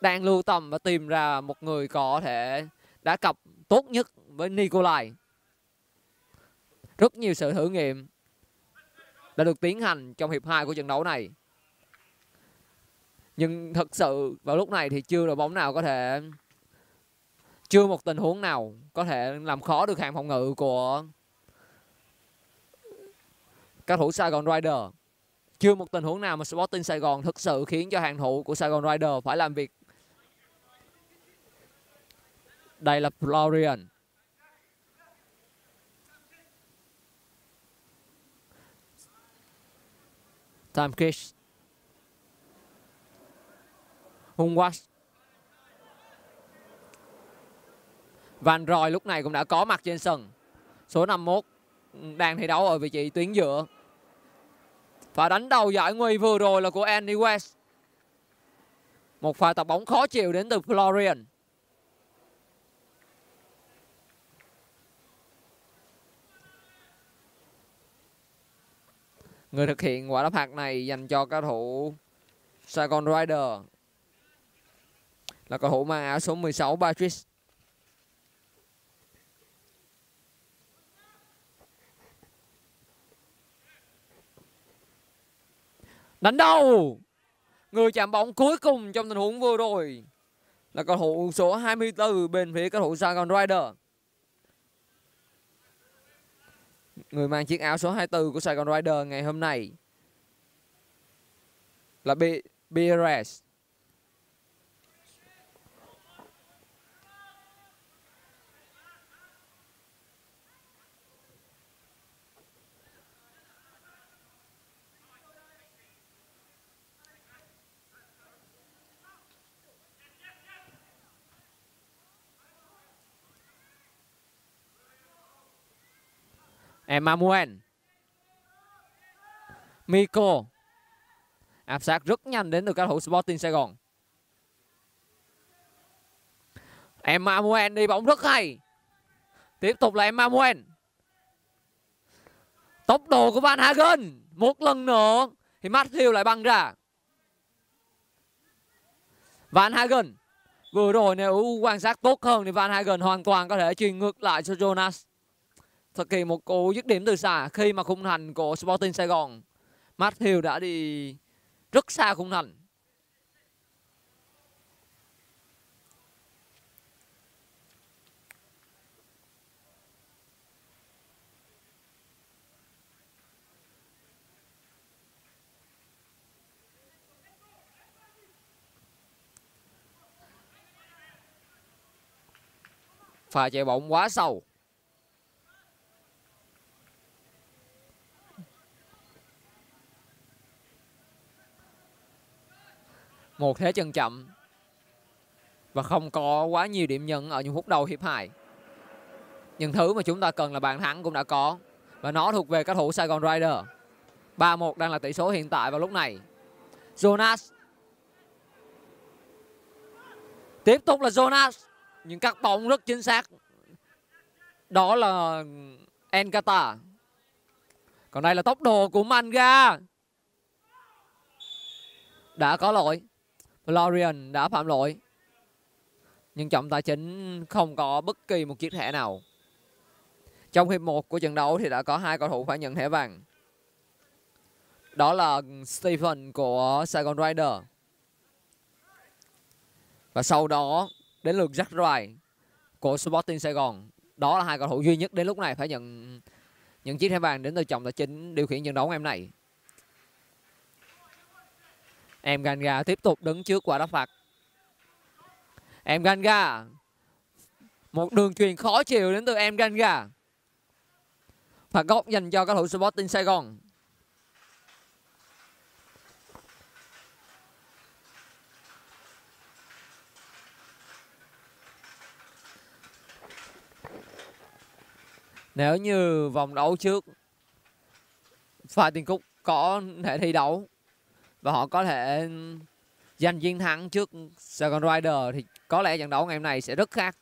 đang lưu tâm và tìm ra một người có thể đá cặp tốt nhất với Nikolai. Rất nhiều sự thử nghiệm đã được tiến hành trong hiệp 2 của trận đấu này. Nhưng thật sự vào lúc này thì chưa đội bóng nào có thể, chưa một tình huống nào có thể làm khó được hàng phòng ngự của các thủ Sài Gòn Rider. Chưa một tình huống nào mà Sporting Sài Gòn thực sự khiến cho hàng thủ của Sài Gòn Rider phải làm việc. Đây là Florian. Time Kish. Hung Wash. Van Roy lúc này cũng đã có mặt trên sân. Số 51 đang thi đấu ở vị trí tuyến giữa. Và đánh đầu giải nguy vừa rồi là của Andy West. Một pha tập bóng khó chịu đến từ Florian. Người thực hiện quả đá phạt này dành cho cầu thủ Saigon Rider là cầu thủ mang áo số 16 Patrice. Đánh đầu Người chạm bóng cuối cùng trong tình huống vừa rồi Là cầu thủ số 24 bên phía cầu thủ Saigon Rider. Người mang chiếc áo số 24 của Saigon Rider ngày hôm nay Là BRS Emmanuel. Miko áp sát rất nhanh đến từ các thủ Sporting Sài Gòn. Emmanuel đi bóng rất hay. Tiếp tục là Emmanuel. Tốc độ của Van Hagen. Một lần nữa thì Matthew lại băng ra. Van Hagen. Vừa rồi nếu quan sát tốt hơn thì Van Hagen hoàn toàn có thể truyền ngược lại cho Jonas thực hiện một cú dứt điểm từ xa, khi mà khung thành của Sporting Sài Gòn. Matthew đã đi rất xa khung thành. pha chạy bóng quá sâu một thế chân chậm. Và không có quá nhiều điểm nhấn ở những phút đầu hiệp hai. những thứ mà chúng ta cần là bàn thắng cũng đã có. Và nó thuộc về các thủ Sài Gòn Rider 3-1 đang là tỷ số hiện tại vào lúc này. Jonas. Tiếp tục là Jonas. Những cắt bóng rất chính xác. Đó là Enkata còn đây là tốc độ của Manga. Đã có lỗi. Florian đã phạm lỗi. Nhưng trọng tài chính không có bất kỳ một chiếc thẻ nào. Trong hiệp 1 của trận đấu thì đã có hai cầu thủ phải nhận thẻ vàng. Đó là Stephen của Saigon Rider. Và sau đó, đến lượt Jack Wright của Sporting Sài Gòn đó là hai cầu thủ duy nhất đến lúc này phải nhận những chiếc thẻ vàng đến từ trọng tài chính điều khiển trận đấu ngày hôm nay em Ganga tiếp tục đứng trước quả đá phạt. Em Ganga, một đường truyền khó chịu đến từ em Ganga. Phạt góc dành cho các thủ Sporting Sài Gòn. Nếu như vòng đấu trước, Pha Tiền Cúc có thể thi đấu và họ có thể giành chiến thắng trước Saigon Rider thì có lẽ trận đấu ngày hôm nay sẽ rất khác.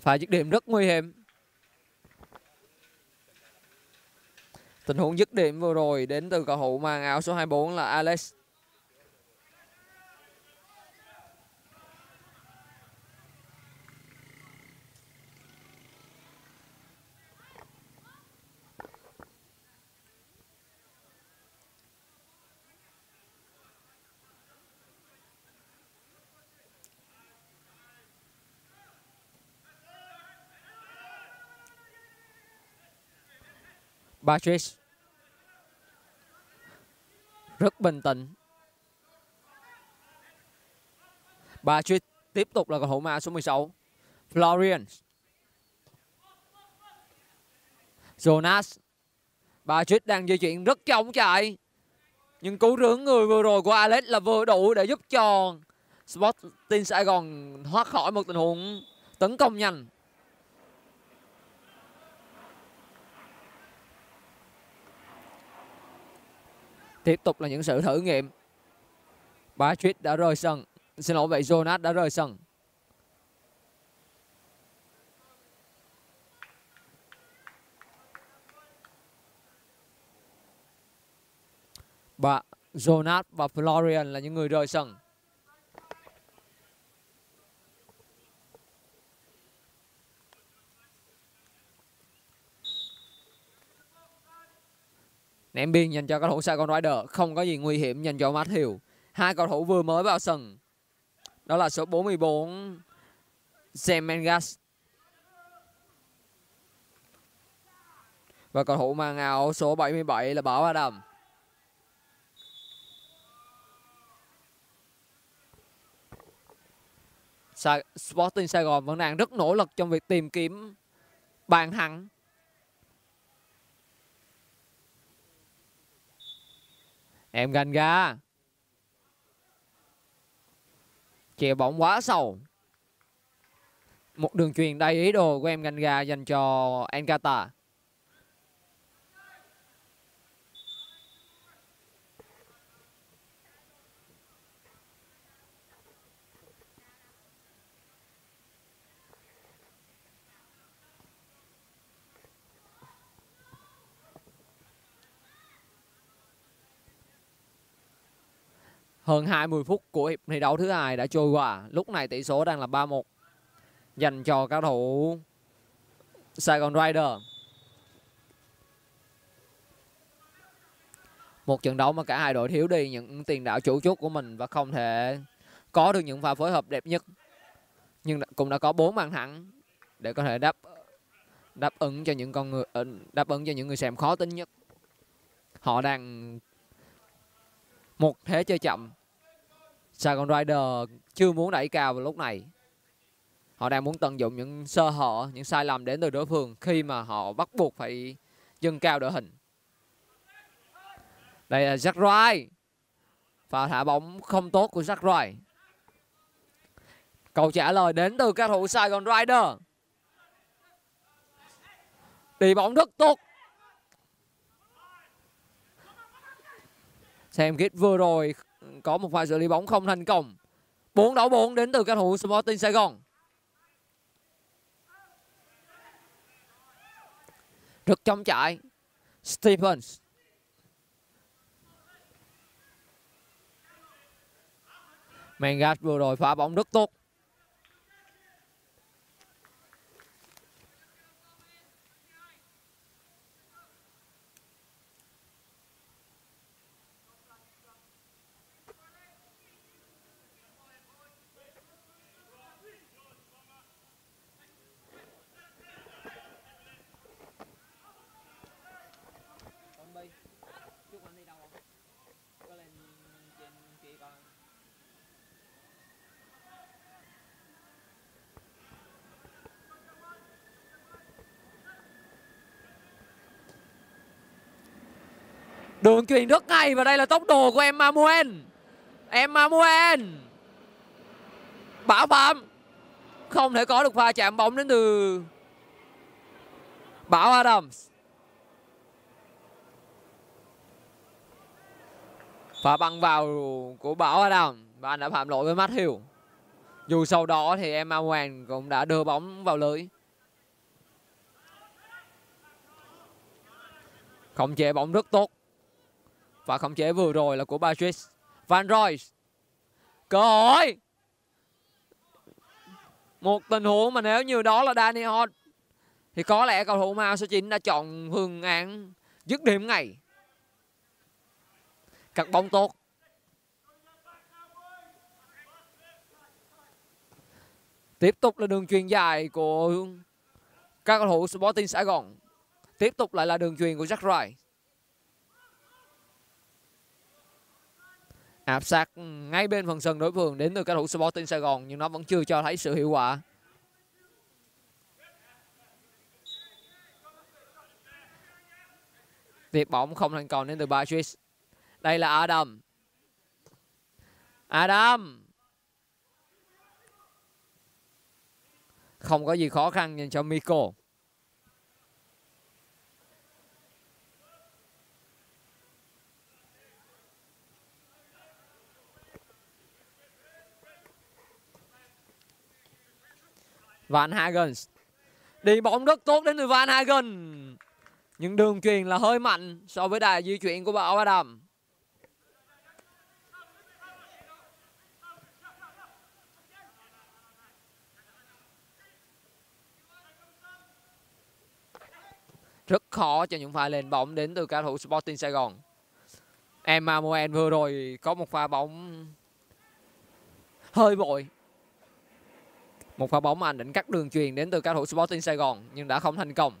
Phải dứt điểm rất nguy hiểm. Tình huống dứt điểm vừa rồi đến từ cầu thủ mang áo số 24 là Alex Patrice. Rất bình tĩnh. Patrice tiếp tục là cầu thủ ma số 16 Florian Jonas. Patrice đang di chuyển rất chóng chạy. Nhưng cú rướng người vừa rồi của Alex là vừa đủ để giúp cho Sporting Sài Gòn thoát khỏi một tình huống tấn công nhanh. Tiếp tục là những sự thử nghiệm. Patrick đã rời sân. Xin lỗi vậy, Jonas đã rời sân. Và Jonas và Florian là những người rời sân. Ném biên dành cho cầu thủ Saigon Rider. Không có gì nguy hiểm dành cho Matthew. Hai cầu thủ vừa mới vào sân. Đó là số 44 Semengas Và cầu thủ mang áo số 77 là Bảo Adam. Sporting Sài Gòn vẫn đang rất nỗ lực trong việc tìm kiếm bàn thắng. Em gần ga. Chèo bóng quá sâu. Một đường truyền đầy ý đồ của em ganh ga dành cho Enkata. Hơn 20 phút của hiệp thi đấu thứ hai đã trôi qua. Lúc này tỷ số đang là 3-1 dành cho các thủ Sài Gòn Rider. Một trận đấu mà cả hai đội thiếu đi những tiền đạo chủ chốt của mình và không thể có được những pha phối hợp đẹp nhất. Nhưng cũng đã có bốn bàn thắng để có thể đáp đáp ứng cho những con người ờ, đáp ứng cho những người xem khó tính nhất. Họ đang một thế chơi chậm Sài Gòn Rider chưa muốn đẩy cao vào lúc này? Họ đang muốn tận dụng những sơ hở, những sai lầm đến từ đối phương khi mà họ bắt buộc phải dâng cao đội hình. Đây là Jack Wright và thả bóng không tốt của Jack Wright câu trả lời đến từ các thủ Sài Gòn Rider đi bóng rất tốt. Xem kit vừa rồi có một vài xử lý bóng không thành công. Bốn đấu bốn đến từ các thủ Sporting Sài Gòn. Rất chống chạy Stevens. Mangas vừa rồi phá bóng rất tốt. Đường truyền rất ngay và đây là tốc độ của Emmanuel. Emmanuel. Bảo Phạm. Không thể có được pha chạm bóng đến từ Bảo Adams. Pha băng vào của Bảo Adams và anh đã phạm lỗi với Matthew. Dù sau đó thì Emmanuel cũng đã đưa bóng vào lưới. Không chế bóng rất tốt và khống chế vừa rồi là của Patrice Van Royce. Cơ hội một tình huống mà nếu như đó là Danny Hort thì có lẽ cầu thủ Mao số 9 đã chọn phương án dứt điểm ngay. Cắt bóng tốt. Tiếp tục là đường truyền dài của các cầu thủ Sporting Sài Gòn tiếp tục lại là đường truyền của Jack Wright áp sát ngay bên phần sân đối phương đến từ cầu thủ Sporting Sài Gòn, nhưng nó vẫn chưa cho thấy sự hiệu quả. Tiếp bóng không thành công đến từ Patrice. Đây là Adam. Adam. Không có gì khó khăn dành cho Miko. Van Hagen. Đi bóng rất tốt đến từ Van Hagen. Nhưng đường truyền là hơi mạnh so với đà di chuyển của Bảo Adam. Rất khó cho những pha lên bóng đến từ cao thủ Sporting Sài Gòn. Emma Moen vừa rồi có một pha bóng hơi vội một pha bóng mà anh định cắt đường truyền đến từ cao thủ Sporting Sài Gòn, nhưng đã không thành công.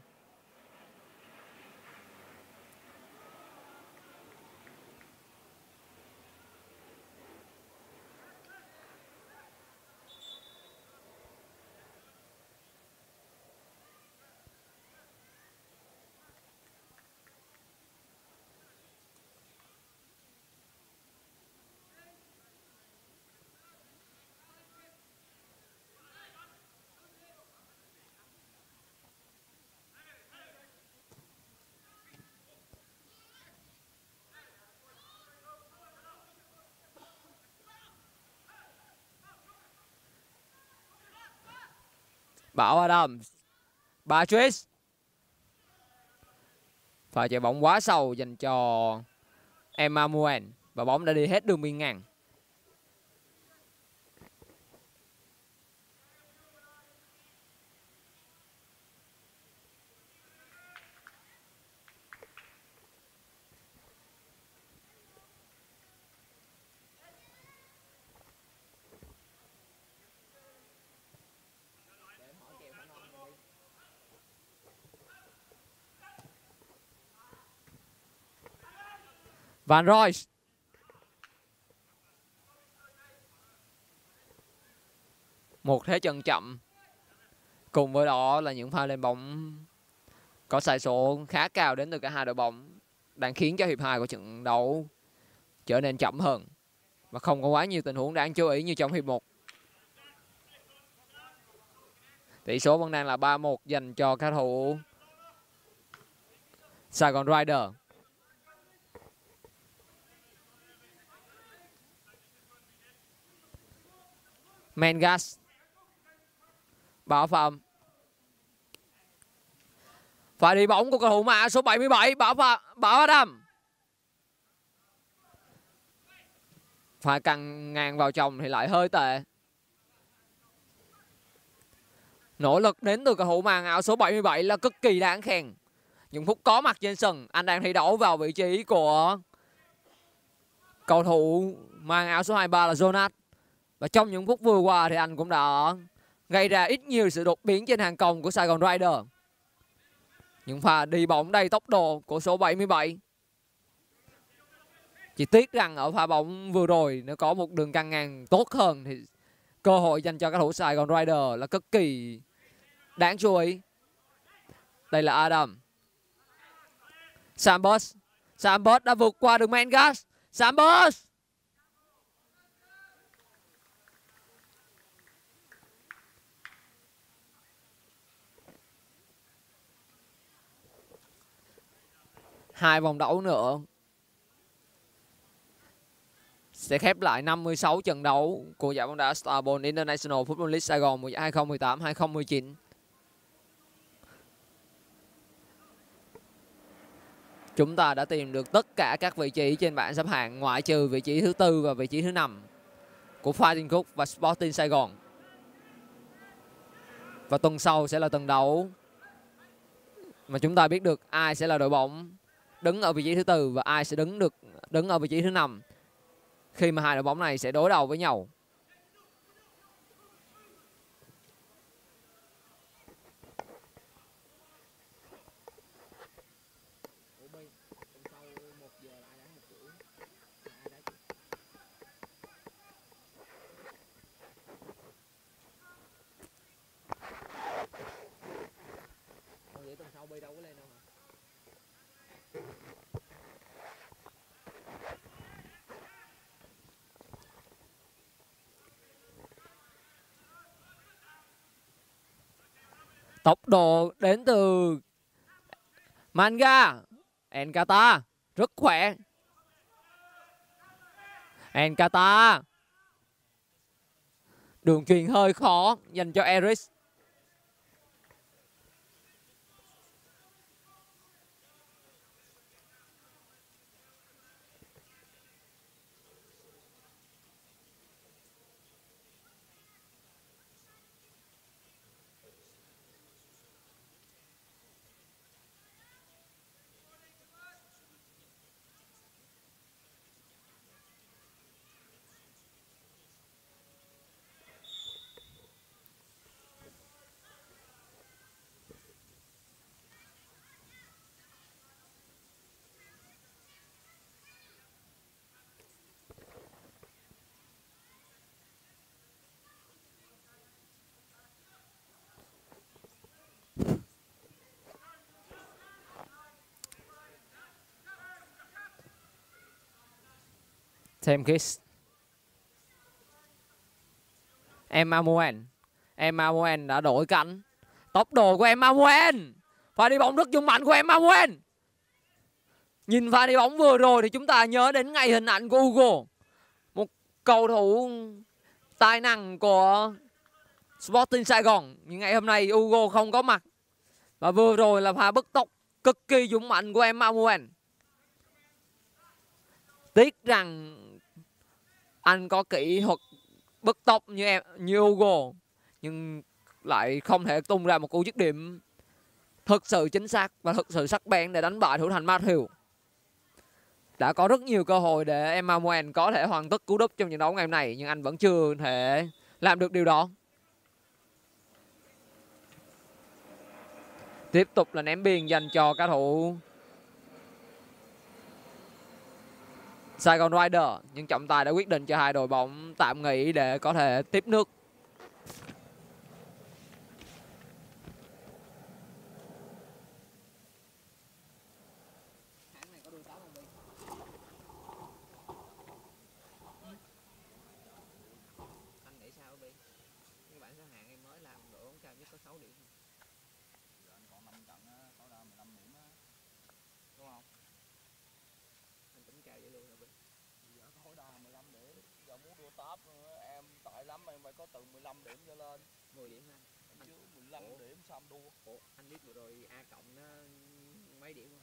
Bảo Adams Patrice Pha chạy bóng quá sâu dành cho Emma Muen Và bóng đã đi hết đường biên ngang. Van Royce. Một thế trận chậm Cùng với đó là những pha lên bóng có sai số khá cao đến từ cả hai đội bóng, đang khiến cho hiệp hai của trận đấu trở nên chậm hơn và không có quá nhiều tình huống đáng chú ý như trong hiệp 1. Tỷ số vẫn đang là 3-1 dành cho các thủ Saigon Rider. Mengas Bảo Phạm. Pha đi bóng của cầu thủ mã, số 77 Bảo Phạm, Bảo Adam. Pha căng ngang vào chồng thì lại hơi tệ. Nỗ lực đến từ cầu thủ mang áo số 77 là cực kỳ đáng khen. Những phút có mặt trên sân, Anh đang thi đấu vào vị trí của cầu thủ mang áo số 23 là Jonas. Và trong những phút vừa qua thì anh cũng đã gây ra ít nhiều sự đột biến trên hàng công của Sài Gòn Rider. Những pha đi bóng đầy tốc độ của số 77. Chỉ tiếc rằng ở pha bóng vừa rồi nó có một đường căng ngang tốt hơn thì cơ hội dành cho các thủ Sài Gòn Rider là cực kỳ đáng chú ý. Đây là Adam. Sambos. Sambos đã vượt qua đường Mengas. Sambos. Hai vòng đấu nữa sẽ khép lại 56 trận đấu của giải bóng đá Starball International Football League Sài Gòn mùa giải 2018-2019. Chúng ta đã tìm được tất cả các vị trí trên bảng xếp hạng, ngoại trừ vị trí thứ tư và vị trí thứ năm của Fighting Cook và Sporting Sài Gòn. Và tuần sau sẽ là tuần đấu mà chúng ta biết được ai sẽ là đội bóng đứng ở vị trí thứ tư và ai sẽ đứng được, đứng ở vị trí thứ năm khi mà hai đội bóng này sẽ đối đầu với nhau. Tốc độ đến từ Manga. Enkata, rất khỏe. Enkata. Đường truyền hơi khó dành cho Eris Thêm Kiss Emma Moen Emma Moen đã đổi cánh. Tốc độ của Emma Moen Pha đi bóng rất dũng mạnh của Emma Moen Nhìn pha đi bóng vừa rồi thì chúng ta nhớ đến ngày hình ảnh của Hugo. Một cầu thủ tài năng của Sporting Sài Gòn. Nhưng ngày hôm nay Hugo không có mặt. Và vừa rồi là pha bức tốc cực kỳ dũng mạnh của Emma Moen Tiếc rằng anh có kỹ thuật bứt tốc như em, như Hugo, nhưng lại không thể tung ra một cú dứt điểm thực sự chính xác và thực sự sắc bén để đánh bại thủ thành Matthew. Đã có rất nhiều cơ hội để Emmanuel có thể hoàn tất cú đúp trong trận đấu ngày hôm nay, nhưng anh vẫn chưa thể làm được điều đó. Tiếp tục là ném biên dành cho cá thủ Saigon Rider, nhưng trọng tài đã quyết định cho hai đội bóng tạm nghỉ để có thể tiếp nước. 7 điểm rồi.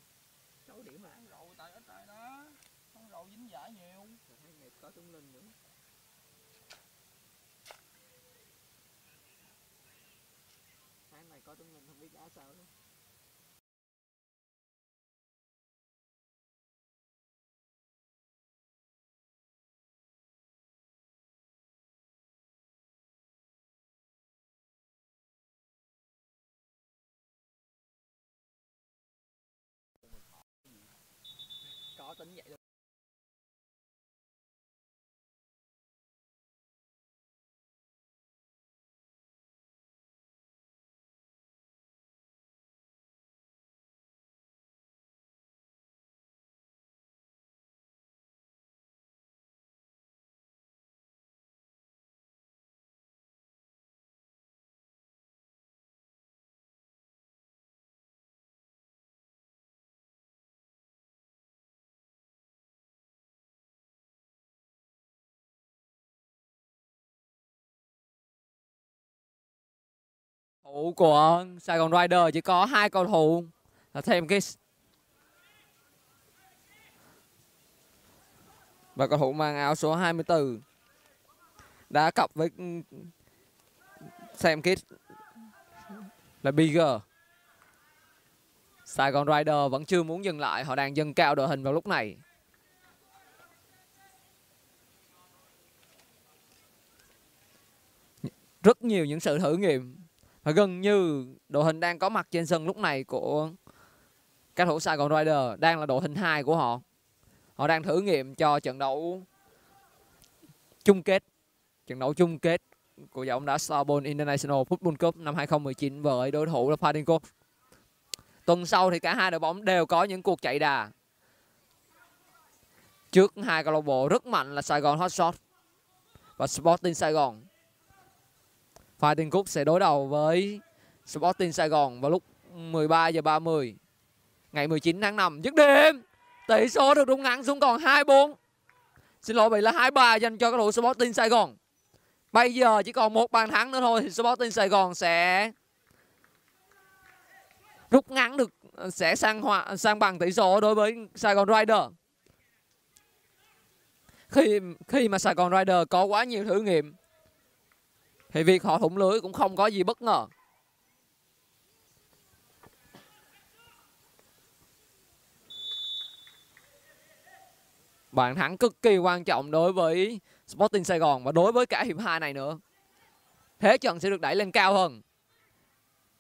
6 điểm à? rồi ăn tại ít rồi đó. Con rầu dính giả nhiều. Rồi hai ngày có tung linh nữa. Hai này có tung linh không biết đá sao nữa. Có tính vậy thủ của Sài Gòn Rider chỉ có hai cầu thủ. Là thêm cái và cầu thủ mang áo số 24 đã cặp với ừ, Sam Kiss là Bigger. Sài Gòn Rider vẫn chưa muốn dừng lại, họ đang dâng cao đội hình vào lúc này. Rất nhiều những sự thử nghiệm và gần như đội hình đang có mặt trên sân lúc này của các thủ Sài Gòn Rider đang là đội hình 2 của họ. Họ đang thử nghiệm cho trận đấu chung kết, trận đấu chung kết của giải bóng đá Starball International Football Cup năm 2019 với đối thủ là Pardinco. Tuần sau thì cả hai đội bóng đều có những cuộc chạy đà. Trước hai câu lạc bộ rất mạnh là Sài Gòn Hot Shot và Sporting Sài Gòn. Fighting Cup sẽ đối đầu với Sporting Sài Gòn vào lúc 13 giờ 30 ngày 19 tháng 5 dứt điểm. Tỷ số được rút ngắn xuống còn 2-4. Xin lỗi, bị là 2-3 dành cho các đội Sporting Sài Gòn. Bây giờ chỉ còn một bàn thắng nữa thôi, thì Sporting Sài Gòn sẽ rút ngắn được, sẽ sang hòa, sang bằng tỷ số đối với Sài Gòn Rider. Khi khi mà Sài Gòn Rider có quá nhiều thử nghiệm thì việc họ thủng lưới cũng không có gì bất ngờ. Bàn thắng cực kỳ quan trọng đối với Sporting Sài Gòn và đối với cả hiệp 2 này nữa. Thế trận sẽ được đẩy lên cao hơn.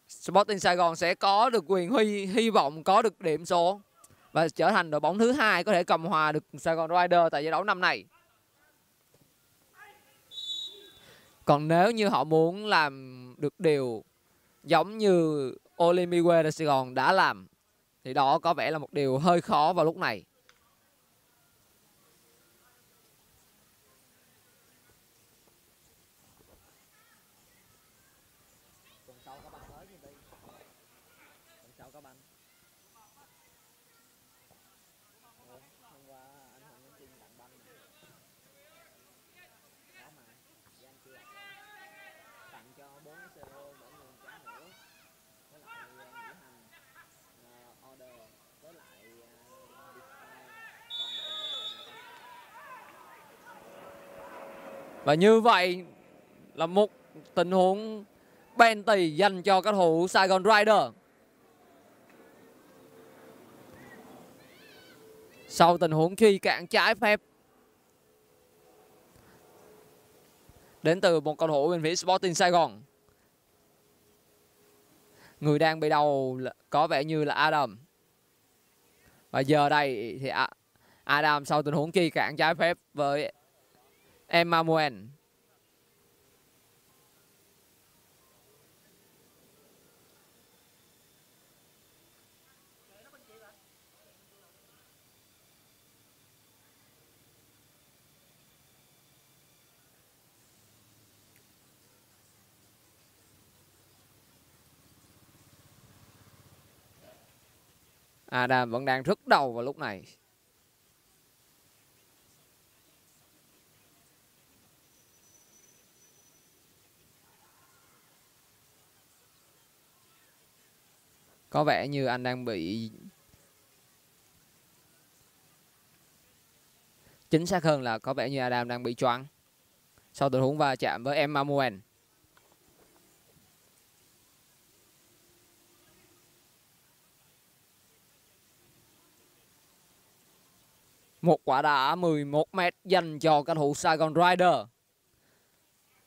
Sporting Sài Gòn sẽ có được quyền huy hy vọng, có được điểm số và trở thành đội bóng thứ hai có thể cầm hòa được Sài Gòn Rider tại giải đấu năm này. Còn nếu như họ muốn làm được điều giống như Olympique Sài Gòn đã làm, thì đó có vẻ là một điều hơi khó vào lúc này. tuần sau có banh tới chứ đi tuần sau có banh Ủa, hôm qua anh Hùng nhắn tin tặng banh mà. có mà với anh chưa đọc rồi. tặng cho bốn cái CO mỗi người một chén nữa với lại uh, nghỉ hành uh, order với lại uh, discount còn lại nữa là và như vậy là một tình huống penalty dành cho các thủ Sài Gòn Rider. Sau tình huống truy cản trái phép, đến từ một cầu thủ bên phía Sporting Sài Gòn. Người đang bị đầu có vẻ như là Adam. Và giờ đây thì Adam sau tình huống truy cản trái phép với Emmanuel. Adam vẫn đang rất đầu vào lúc này. Có vẻ như anh đang bị Chính xác hơn là có vẻ như Adam đang bị choáng sau tình huống va chạm với em Emmanuel. Một quả đá 11 m dành cho cầu thủ Saigon Rider.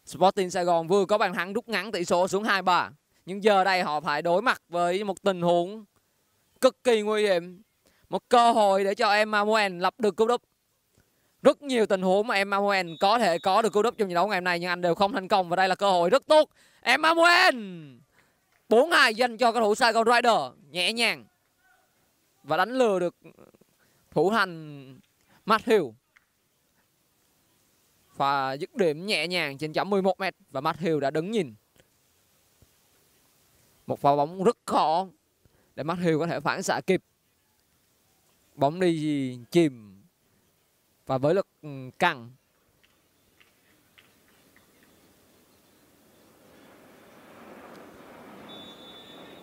Sporting Saigon vừa có bàn thắng rút ngắn tỷ số xuống 2-3. Nhưng giờ đây họ phải đối mặt với một tình huống cực kỳ nguy hiểm. Một cơ hội để cho Emmanuel lập được cú đúp. Rất nhiều tình huống mà Emmanuel có thể có được cú đúp trong trận đấu ngày hôm nay, nhưng anh đều không thành công và đây là cơ hội rất tốt. Emmanuel 4-2 dành cho cầu thủ Saigon Rider nhẹ nhàng và đánh lừa được thủ thành Matthew và dứt điểm nhẹ nhàng trên chấm 11 m và Matthew đã đứng nhìn một pha bóng rất khó để Matthew có thể phản xạ kịp. Bóng đi chìm và với lực ừ, căng.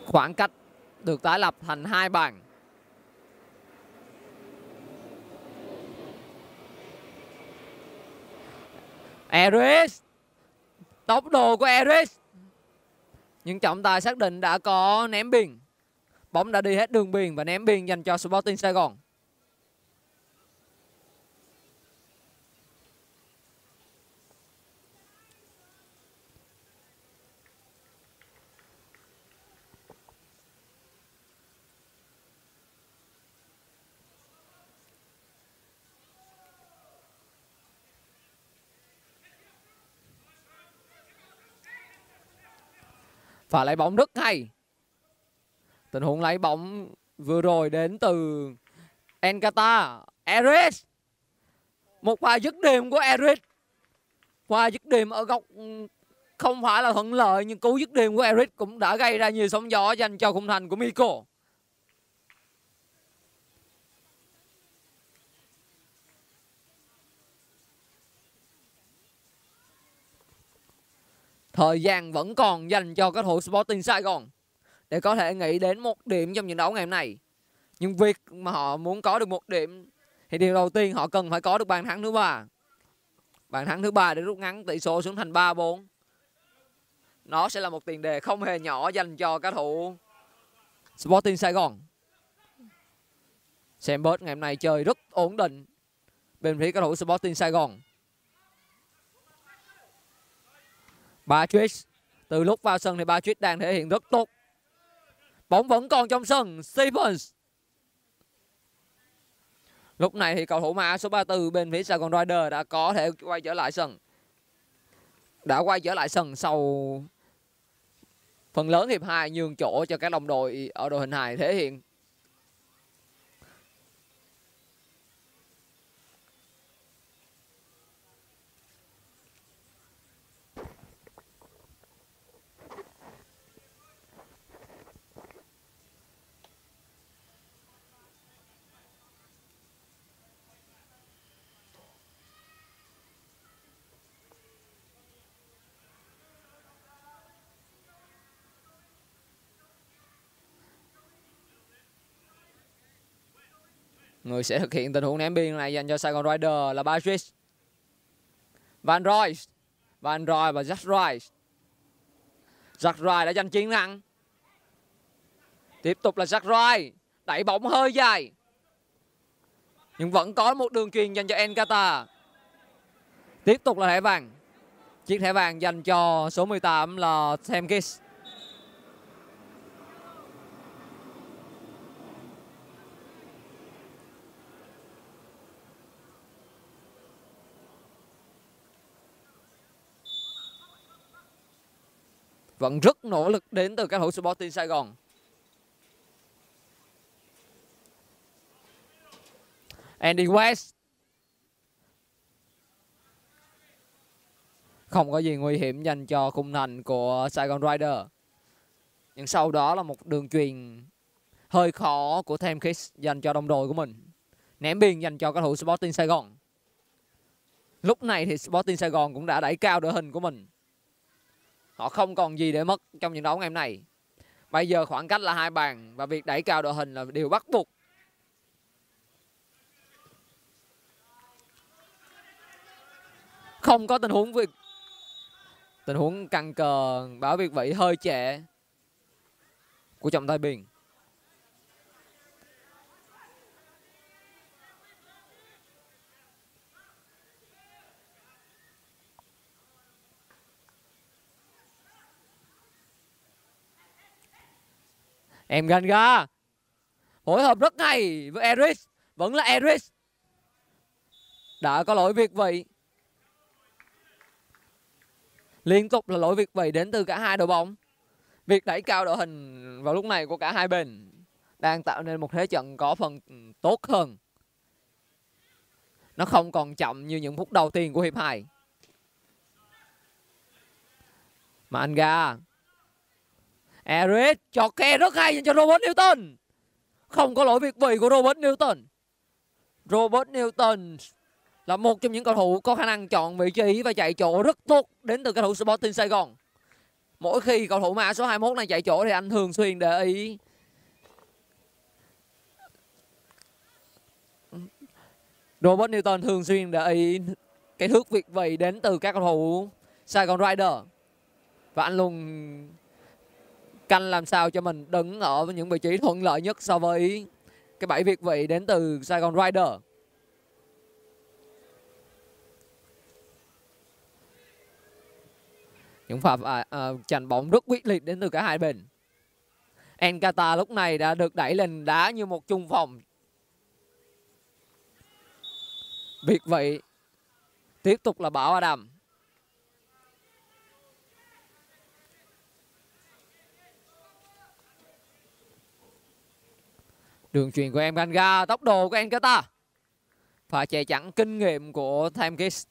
Khoảng cách được tái lập thành hai bàn. Eris! Tốc độ của Eris! Nhưng trọng tài xác định đã có ném biên Bóng đã đi hết đường biên và ném biên dành cho Sporting Gòn. Và lấy bóng rất hay. Tình huống lấy bóng vừa rồi đến từ Enkata Eris Một pha dứt điểm của Eris Pha dứt điểm ở góc, không phải là thuận lợi, nhưng cú dứt điểm của Eris cũng đã gây ra nhiều sóng gió dành cho khung thành của Miko. Thời gian vẫn còn dành cho các thủ Sporting Sài Gòn để có thể nghĩ đến một điểm trong trận đấu ngày hôm nay. Nhưng việc mà họ muốn có được một điểm, thì điều đầu tiên họ cần phải có được bàn thắng thứ ba. Bàn thắng thứ ba để rút ngắn tỷ số xuống thành 3-4. Nó sẽ là một tiền đề không hề nhỏ dành cho các thủ Sporting Sài Xem bớt ngày hôm nay chơi rất ổn định bên phía các thủ Sporting Sài Gòn Patrick từ lúc vào sân thì Patrick đang thể hiện rất tốt. Bóng vẫn còn trong sân, Stevens. Lúc này thì cầu thủ mã số 34 bên phía Sài Gòn Rider đã có thể quay trở lại sân. Đã quay trở lại sân sau phần lớn hiệp 2 nhường chỗ cho các đồng đội ở đội hình hài thể hiện Người sẽ thực hiện tình huống ném biên này dành cho Saigon Rider là Patrick. Van Royce. Van Roy và Jack Rice. Jack Rice đã giành chiến thắng. Tiếp tục là Jack Rice. Đẩy bóng hơi dài. Nhưng vẫn có một đường truyền dành cho Enkata. Tiếp tục là thẻ vàng. Chiếc thẻ vàng dành cho số 18 là Sam Kiss. Vẫn rất nỗ lực đến từ các thủ Sporting Sài Gòn. Andy West không có gì nguy hiểm dành cho khung thành của Sài Gòn Rider. Nhưng sau đó là một đường truyền hơi khó của Tham Kiss dành cho đồng đội của mình. Ném biên dành cho các thủ Sporting Sài Gòn. Lúc này thì Sporting Sài Gòn cũng đã đẩy cao đội hình của mình. Họ không còn gì để mất trong trận đấu ngày hôm nay. Bây giờ khoảng cách là hai bàn và việc đẩy cao đội hình là điều bắt buộc. Không có tình huống việc tình huống căng cờ, bảo việc vị hơi trễ của trọng tài bình em Ganga phối hợp rất hay với Eris. Vẫn là Eris. Đã có lỗi việc vậy. Liên tục là lỗi việc vậy đến từ cả hai đội bóng. Việc đẩy cao đội hình vào lúc này của cả hai bên đang tạo nên một thế trận có phần tốt hơn. Nó không còn chậm như những phút đầu tiên của hiệp 2 mà anh ga Eric, cho kè rất hay dành cho Robert Newton không có lỗi việc vị của Robert Newton Robert Newton là một trong những cầu thủ có khả năng chọn vị trí và chạy chỗ rất tốt đến từ cầu thủ Sporting Sài Gòn. Mỗi khi cầu thủ mã số 21 này chạy chỗ thì anh thường xuyên để ý Robert Newton thường xuyên để ý cái thước việc vị đến từ các cầu thủ Sài Gòn Rider. Và anh luôn canh làm sao cho mình đứng ở những vị trí thuận lợi nhất so với cái bảy việt vị đến từ Sài Gòn Rider. những pha à, à, chành bóng rất quyết liệt đến từ cả hai bên. Enkata lúc này đã được đẩy lên đá như một trung phòng. Việt vị tiếp tục là Bảo Adam. Đường truyền của em Ganga, tốc độ của Enkata và chạy chắn kinh nghiệm của Thamkis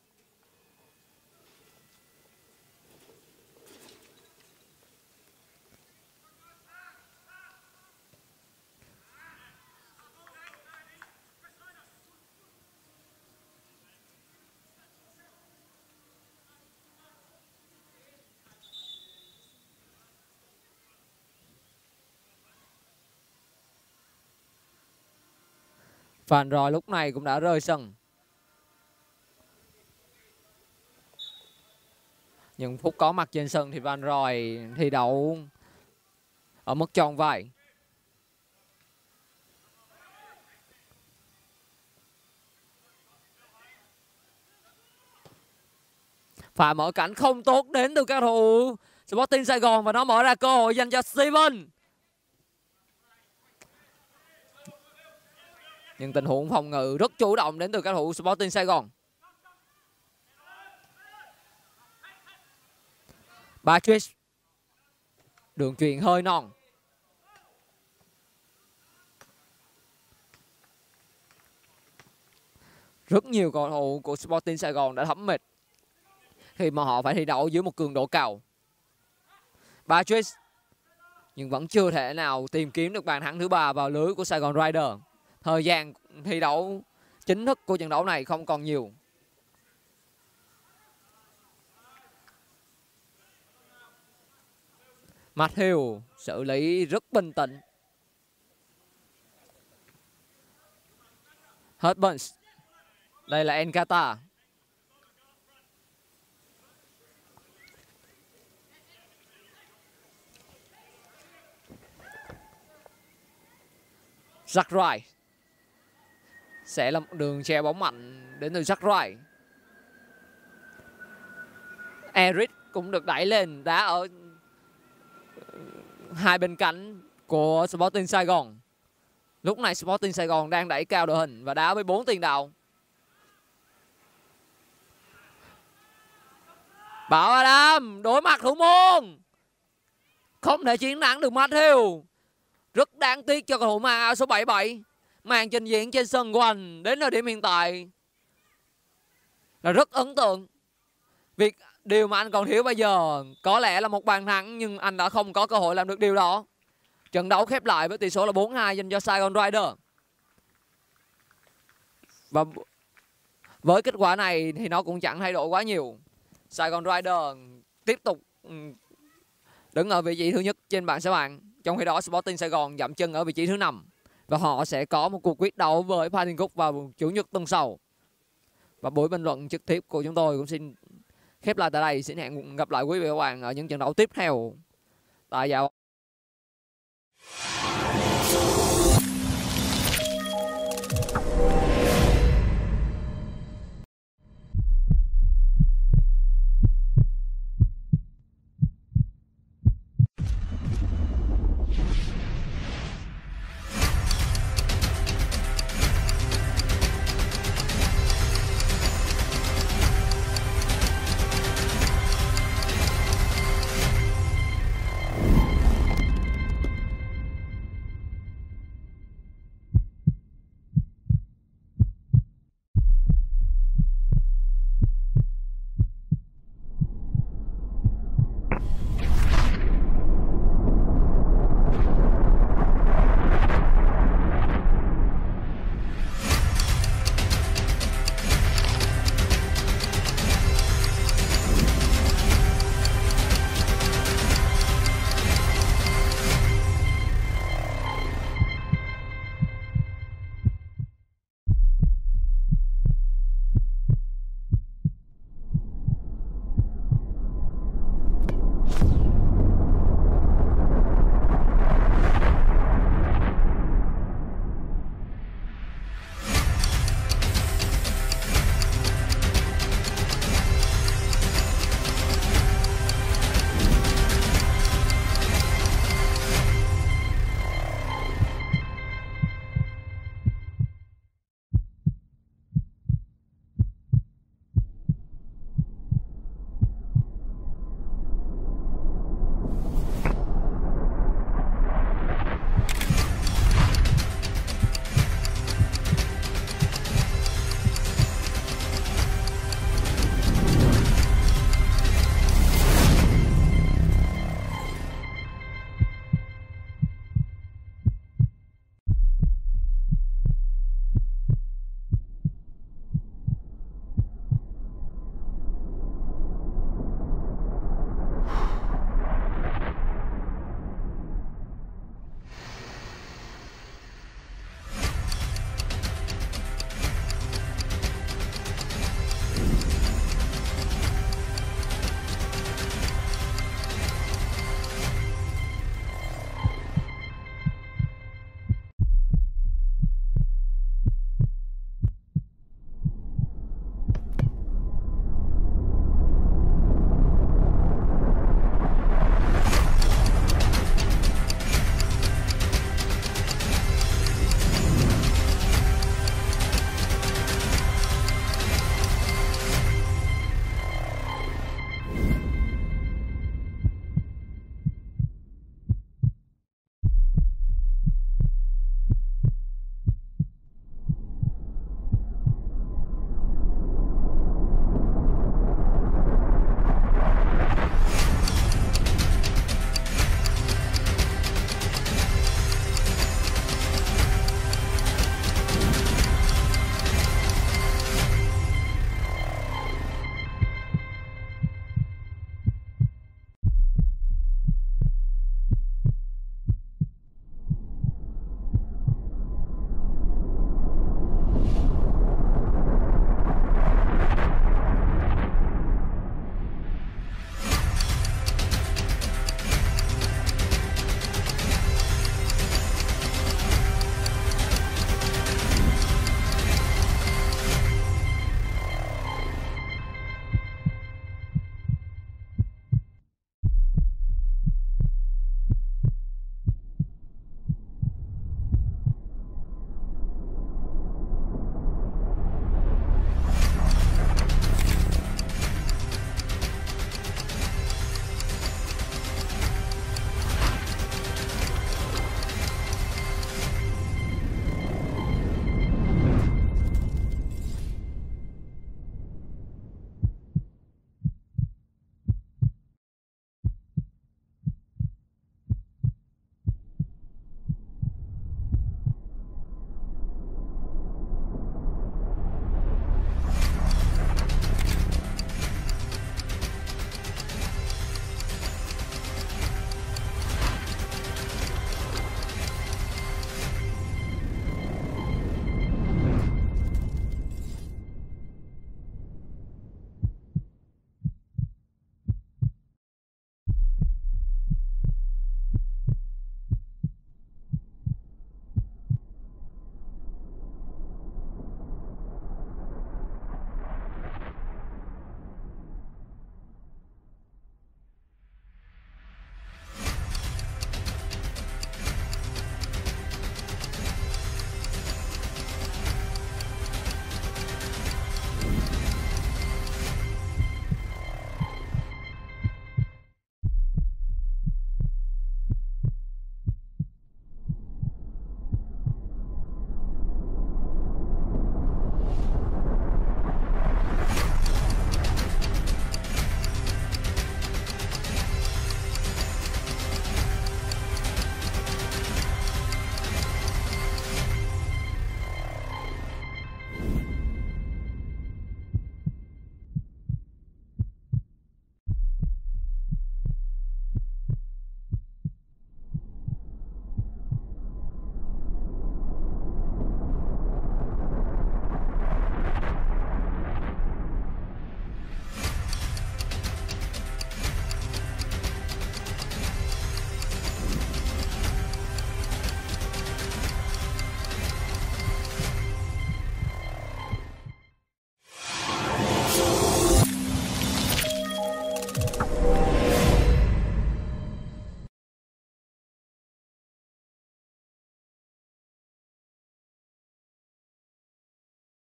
Van Roy lúc này cũng đã rơi sân. Những phút có mặt trên sân thì Van Roy thi đấu ở mức tròn vai. Pha mở cảnh không tốt đến từ các thủ Sporting Sài Gòn và nó mở ra cơ hội dành cho Steven. Nhưng tình huống phòng ngự rất chủ động đến từ các thủ Sporting Sài Gòn. Patrick. Đường truyền hơi non. Rất nhiều cầu thủ của Sporting Sài Gòn đã thấm mệt khi mà họ phải thi đấu dưới một cường độ cao. Patrick nhưng vẫn chưa thể nào tìm kiếm được bàn thắng thứ ba vào lưới của Sài Gòn Rider thời gian thi đấu chính thức của trận đấu này không còn nhiều. Matthew xử lý rất bình tĩnh. Hutbans đây là Enkata Jack Wright sẽ là một đường che bóng mạnh đến từ Jack Wright. Eric cũng được đẩy lên đá ở hai bên cánh của Sporting Sài Gòn. Lúc này Sporting Sài Gòn đang đẩy cao đội hình và đá với bốn tiền đạo. Bảo Adam đối mặt thủ môn. Không thể chiến thắng được Matthew. Rất đáng tiếc cho cầu thủ mang áo số 77 màn trình diễn trên sân của anh đến thời điểm hiện tại là rất ấn tượng. Việc điều mà anh còn thiếu bây giờ có lẽ là một bàn thắng, nhưng anh đã không có cơ hội làm được điều đó. Trận đấu khép lại với tỷ số là 4-2 dành cho Saigon Rider. Và với kết quả này thì nó cũng chẳng thay đổi quá nhiều. Saigon Rider tiếp tục ừ, đứng ở vị trí thứ nhất trên bảng xếp hạng, Trong khi đó Sporting Sài Gòn dậm chân ở vị trí thứ năm và họ sẽ có một cuộc quyết đấu với Phan Thiên Cúc vào chủ nhật tuần sau. Và buổi bình luận trực tiếp của chúng tôi cũng xin khép lại tại đây. Xin hẹn gặp lại quý vị và các bạn ở những trận đấu tiếp theo tại giải.